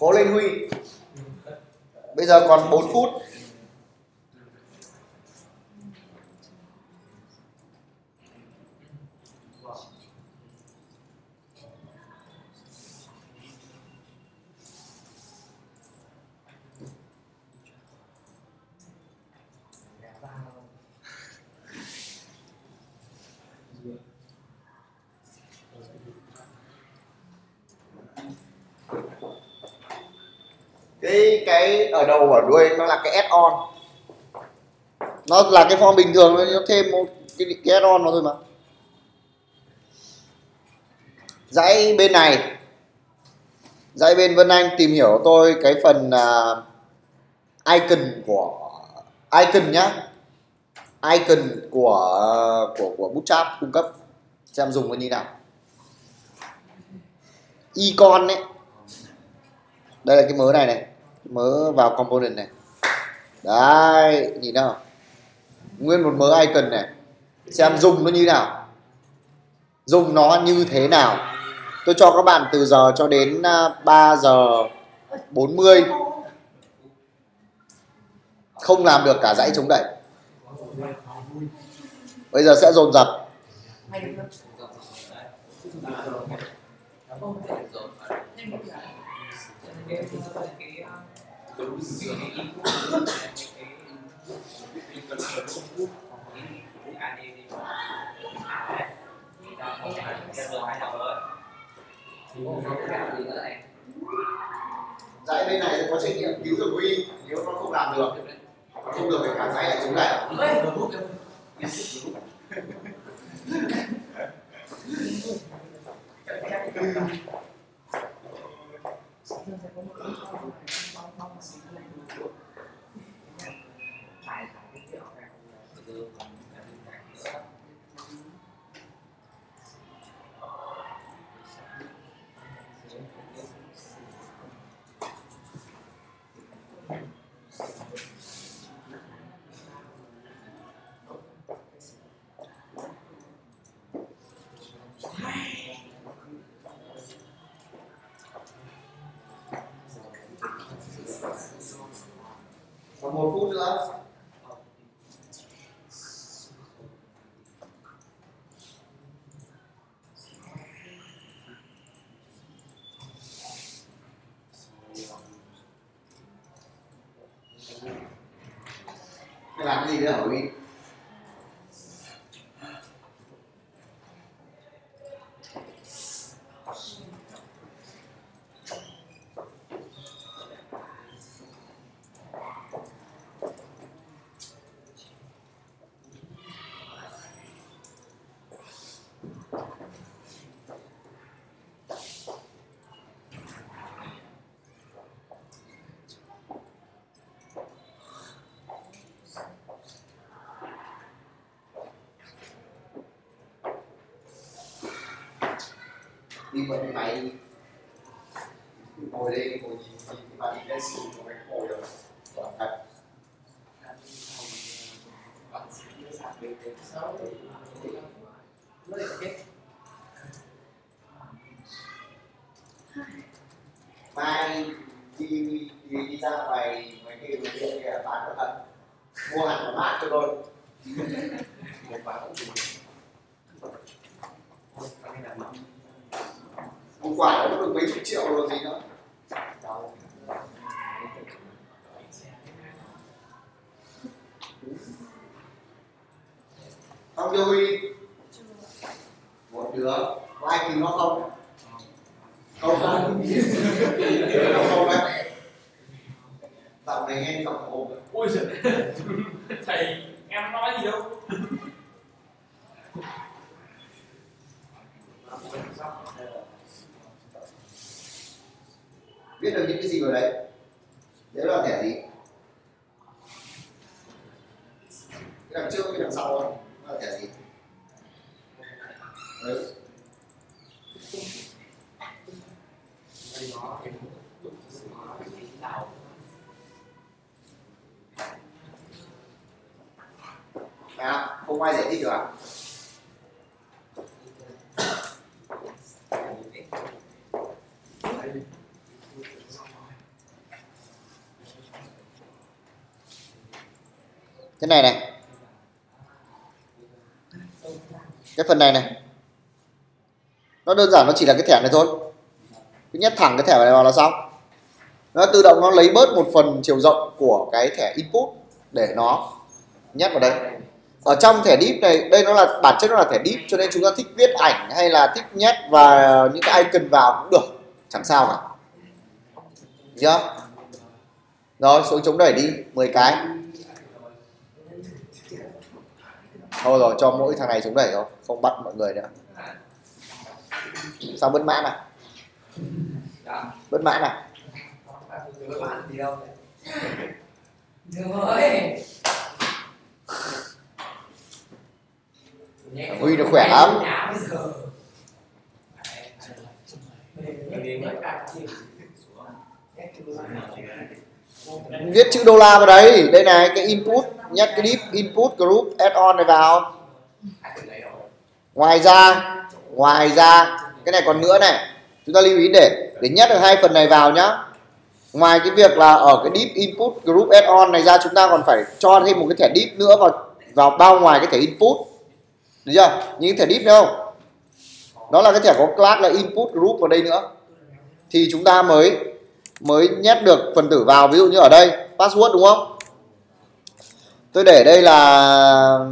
Cố lên huy. Bây giờ còn 4 phút. Cái cái ở đầu ở đuôi nó là cái add on nó là cái form bình thường nó thêm một cái, cái add on nó thôi mà. Dãy bên này. Dãy bên Vân Anh tìm hiểu tôi cái phần uh, icon của icon nhá. Icon của của của Bootstrap cung cấp. Xem dùng nó như nào. Icon đấy đây là cái mớ này này mớ vào component này. Đấy, nhìn nào. Nguyên một mớ icon này. Xem dùng nó như nào. Dùng nó như thế nào. Tôi cho các bạn từ giờ cho đến à, 3 giờ 40 không làm được cả dãy chống đẩy. Bây giờ sẽ dồn dập dạy bên này có trách nhiệm cứu được huy, nếu nó không làm được không được phải cả dạy lại chống Thank you. Đi bật cái máy. Đi ngồi đây ngồi nhìn nhìn cái màn hình sử dụng cái ngồi rồi Đó, thật. mai đi đi, đi ra ngoài ngoài kia ngoài kia bán có thật. Mua hẳn một mát cho tôi. Một quả cũng được một quả nó được mấy chục triệu rồi gì nữa không Huy một đứa, có ai tìm nó không? Không không không không đấy giọng này nghe giọng hồn Ui giời, thầy em nói gì đâu? Được những cái gì vào đấy. Đấy là thẻ gì? Cái đằng trước cái đằng sau thôi. Nó là thẻ gì? Đấy. à, không ai giải thích được à? Cái này này cái phần này này. Nó đơn giản, nó chỉ là cái thẻ này thôi. Cứ nhét thẳng cái thẻ này vào là xong. Nó tự động nó lấy bớt một phần chiều rộng của cái thẻ input để nó nhét vào đây. Ở trong thẻ deep này, đây nó là, bản chất nó là thẻ deep, cho nên chúng ta thích viết ảnh hay là thích nhét và những cái icon vào cũng được. Chẳng sao cả. Nhá rồi, xuống chống đẩy đi 10 cái. Thôi rồi, cho mỗi thằng này chống đẩy thôi, không bắt mọi người nữa. Sao bớt mã này bớt mã này Được rồi. Huy nó khỏe lắm. Viết chữ đô la vào đấy, đây này, cái input nhét cái deep input group add on này vào. Ngoài ra ngoài ra, cái này còn nữa này. Chúng ta lưu ý để để nhét được hai phần này vào nhá. Ngoài cái việc là ở cái deep input group add on này ra, chúng ta còn phải cho thêm một cái thẻ deep nữa vào vào bao ngoài cái thẻ input. Được chưa? Những cái thẻ deep đâu đó là cái thẻ có class là input group vào đây nữa. Thì chúng ta mới mới nhét được phần tử vào. Ví dụ như ở đây, password đúng không? Tôi để đây là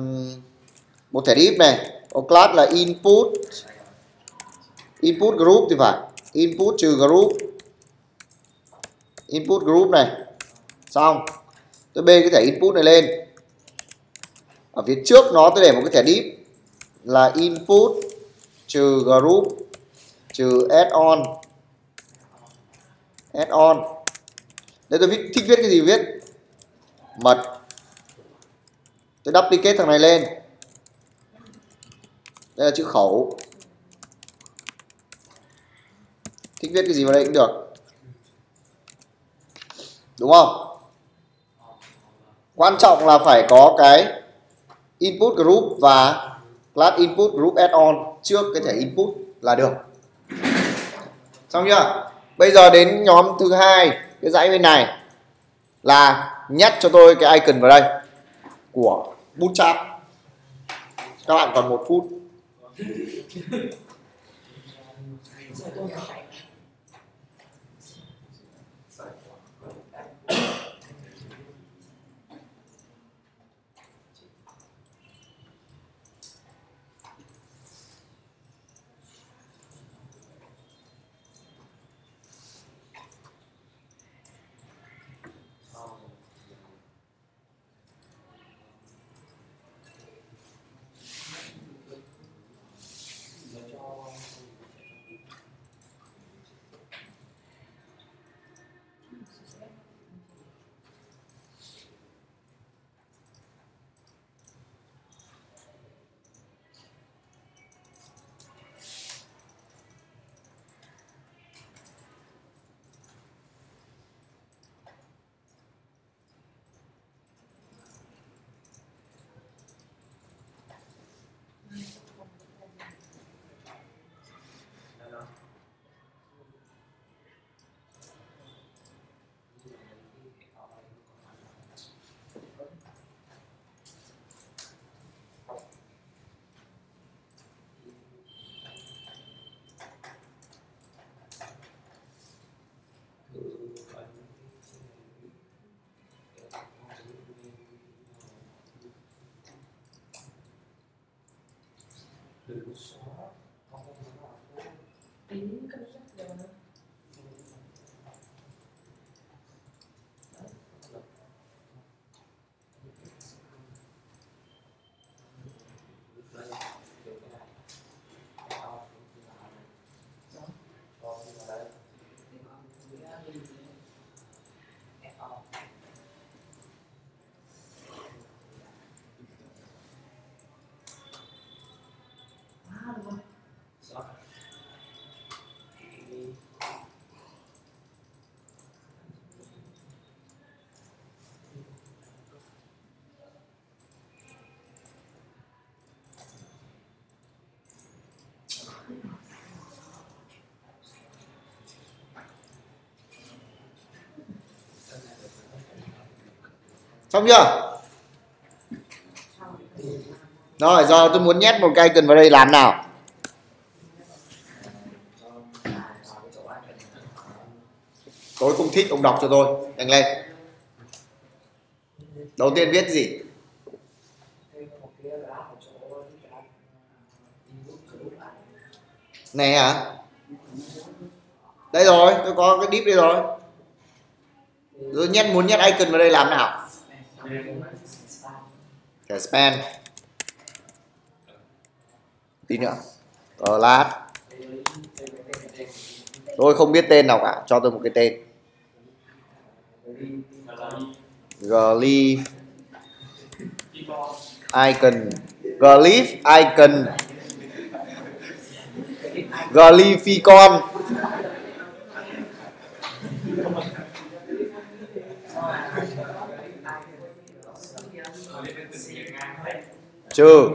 một thẻ div này. Có class là input input group thì phải. Input trừ group. Input group này. Xong. Tôi bê cái thẻ input này lên. Ở phía trước nó tôi để một cái thẻ div là input trừ group trừ add on. Add on. Đây tôi viết, thích viết cái gì viết? Mật tôi duplicate thằng này lên. Đây là chữ khẩu. Thích viết cái gì vào đây cũng được. Đúng không? Quan trọng là phải có cái input group và class input group add on trước cái thẻ input là được. Xong chưa? Bây giờ đến nhóm thứ hai, cái dãy bên này là nhắc cho tôi cái icon vào đây của Bút bootstrap các bạn còn một phút. Xong chưa? Rồi, giờ tôi muốn nhét một cây cần vào đây làm nào. Tôi không thích ông đọc cho tôi. Nhanh lên. Đầu tiên viết gì? Này hả? Đây rồi, tôi có cái deep đây rồi. Tôi nhét, muốn nhét icon vào đây làm nào? Thẻ span. Tí nữa. Ờ, Class tôi không biết tên nào cả. Cho tôi một cái tên. Glyph icon. Glyph icon. Glyphicon trừ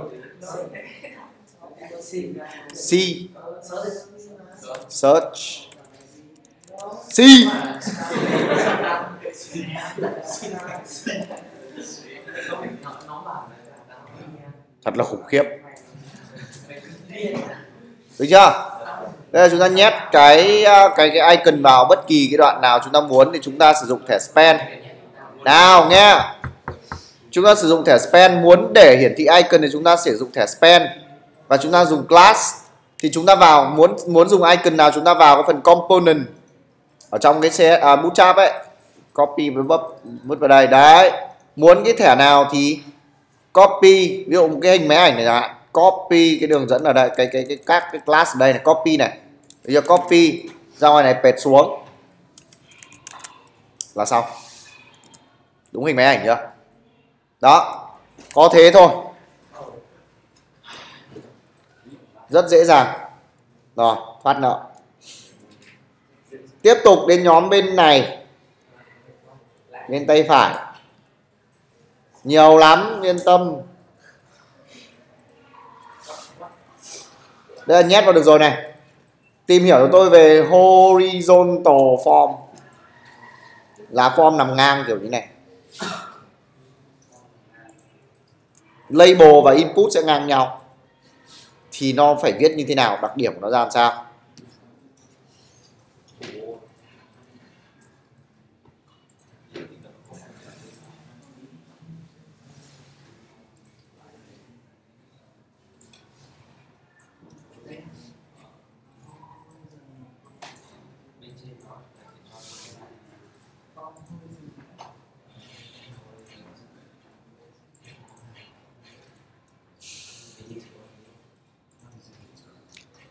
C search. C thật là khủng khiếp. Được chưa? Đây là chúng ta nhét cái à, cái cái icon vào bất kỳ cái đoạn nào chúng ta muốn thì chúng ta sử dụng thẻ span nào, nghe chúng ta sử dụng thẻ span muốn để hiển thị icon thì chúng ta sử dụng thẻ span và chúng ta dùng class. Thì chúng ta vào muốn muốn dùng icon nào chúng ta vào cái phần component. Ở trong cái xe à, bootstrap ấy. Copy với bấm vứt vào đây. Đấy. Muốn cái thẻ nào thì copy. Ví dụ một cái hình máy ảnh này là copy cái đường dẫn ở đây cái cái cái các cái class ở đây này. Copy này. Bây giờ copy ra ngoài này pệt xuống. Là xong. Đúng hình máy ảnh chưa? Đó, có thế thôi. Rất dễ dàng. Rồi, phát nợ. Tiếp tục đến nhóm bên này. Bên tay phải. Nhiều lắm, yên tâm. Đây là nhét vào được rồi này. Tìm hiểu cho tôi về horizontal form. Là form nằm ngang kiểu như này. Label và input sẽ ngang nhau. Thì nó phải viết như thế nào, đặc điểm của nó ra làm sao.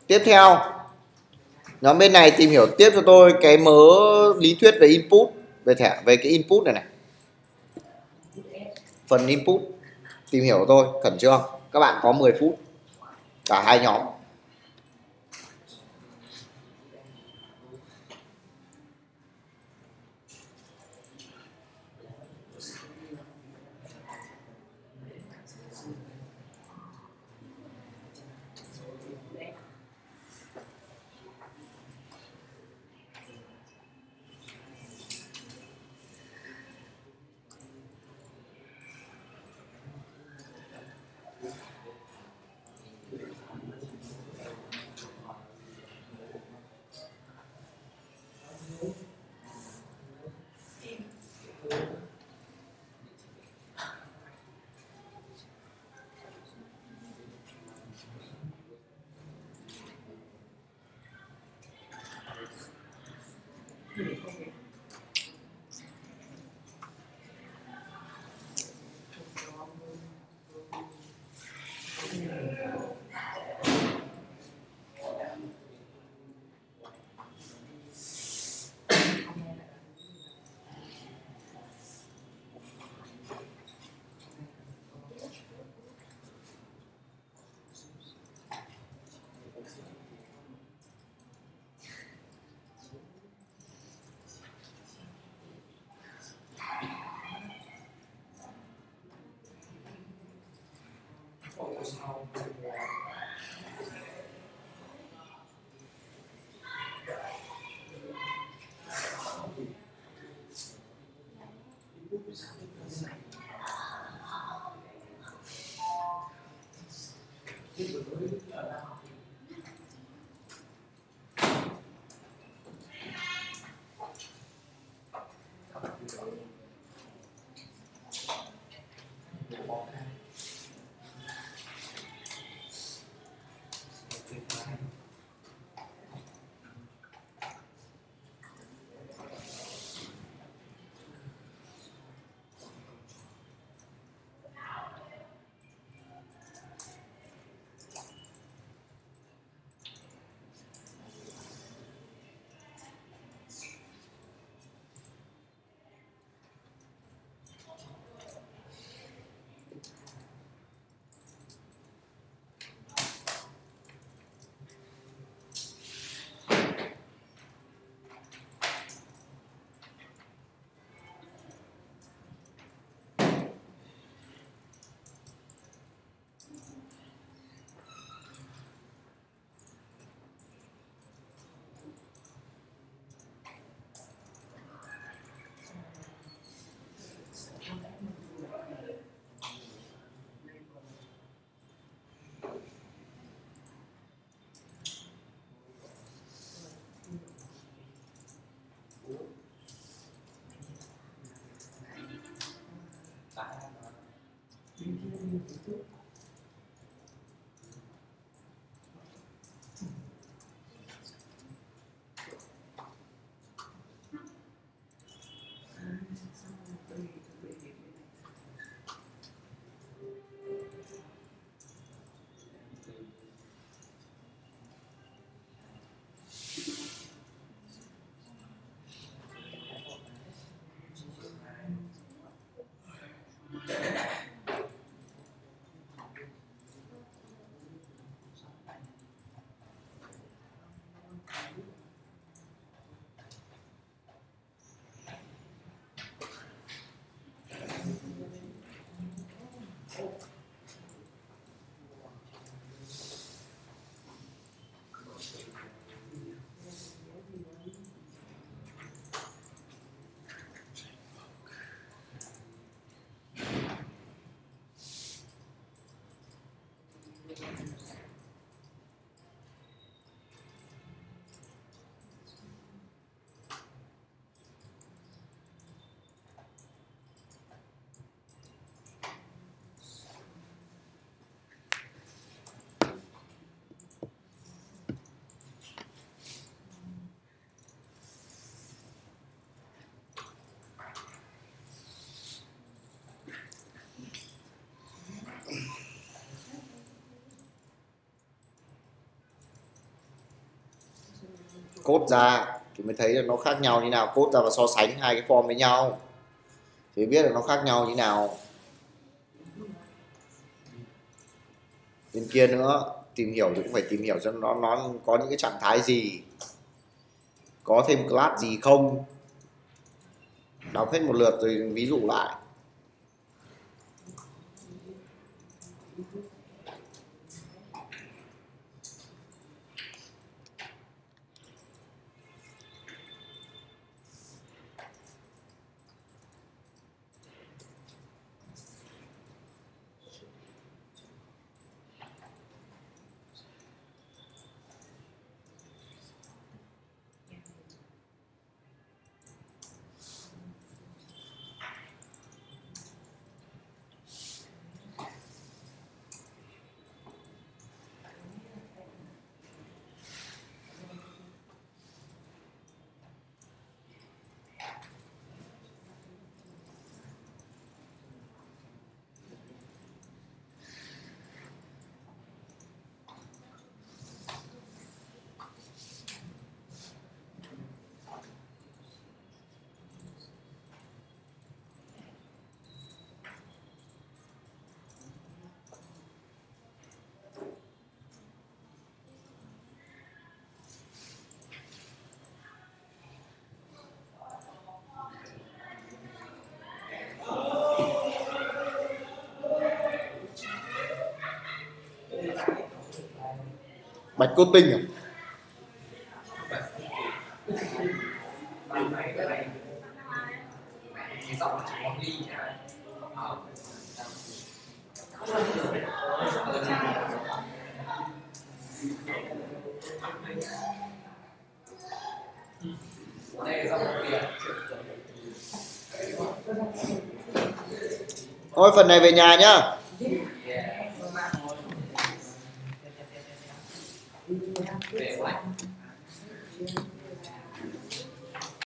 Tiếp theo. Nhóm bên này tìm hiểu tiếp cho tôi cái mớ lý thuyết về input, về thẻ, về cái input này này. Phần input, tìm hiểu tôi, khẩn trương. Các bạn có 10 phút, cả hai nhóm. Okay. Thank you. Thank you. Cốt ra, thì mới thấy là nó khác nhau như nào. Cốt ra và so sánh hai cái form với nhau, thì biết là nó khác nhau như nào. Bên kia nữa, tìm hiểu thì cũng phải tìm hiểu cho nó nó có những cái trạng thái gì, có thêm class gì không. Đọc hết một lượt rồi ví dụ lại. Bạch cô tinh à? Thôi phần này về nhà nhá.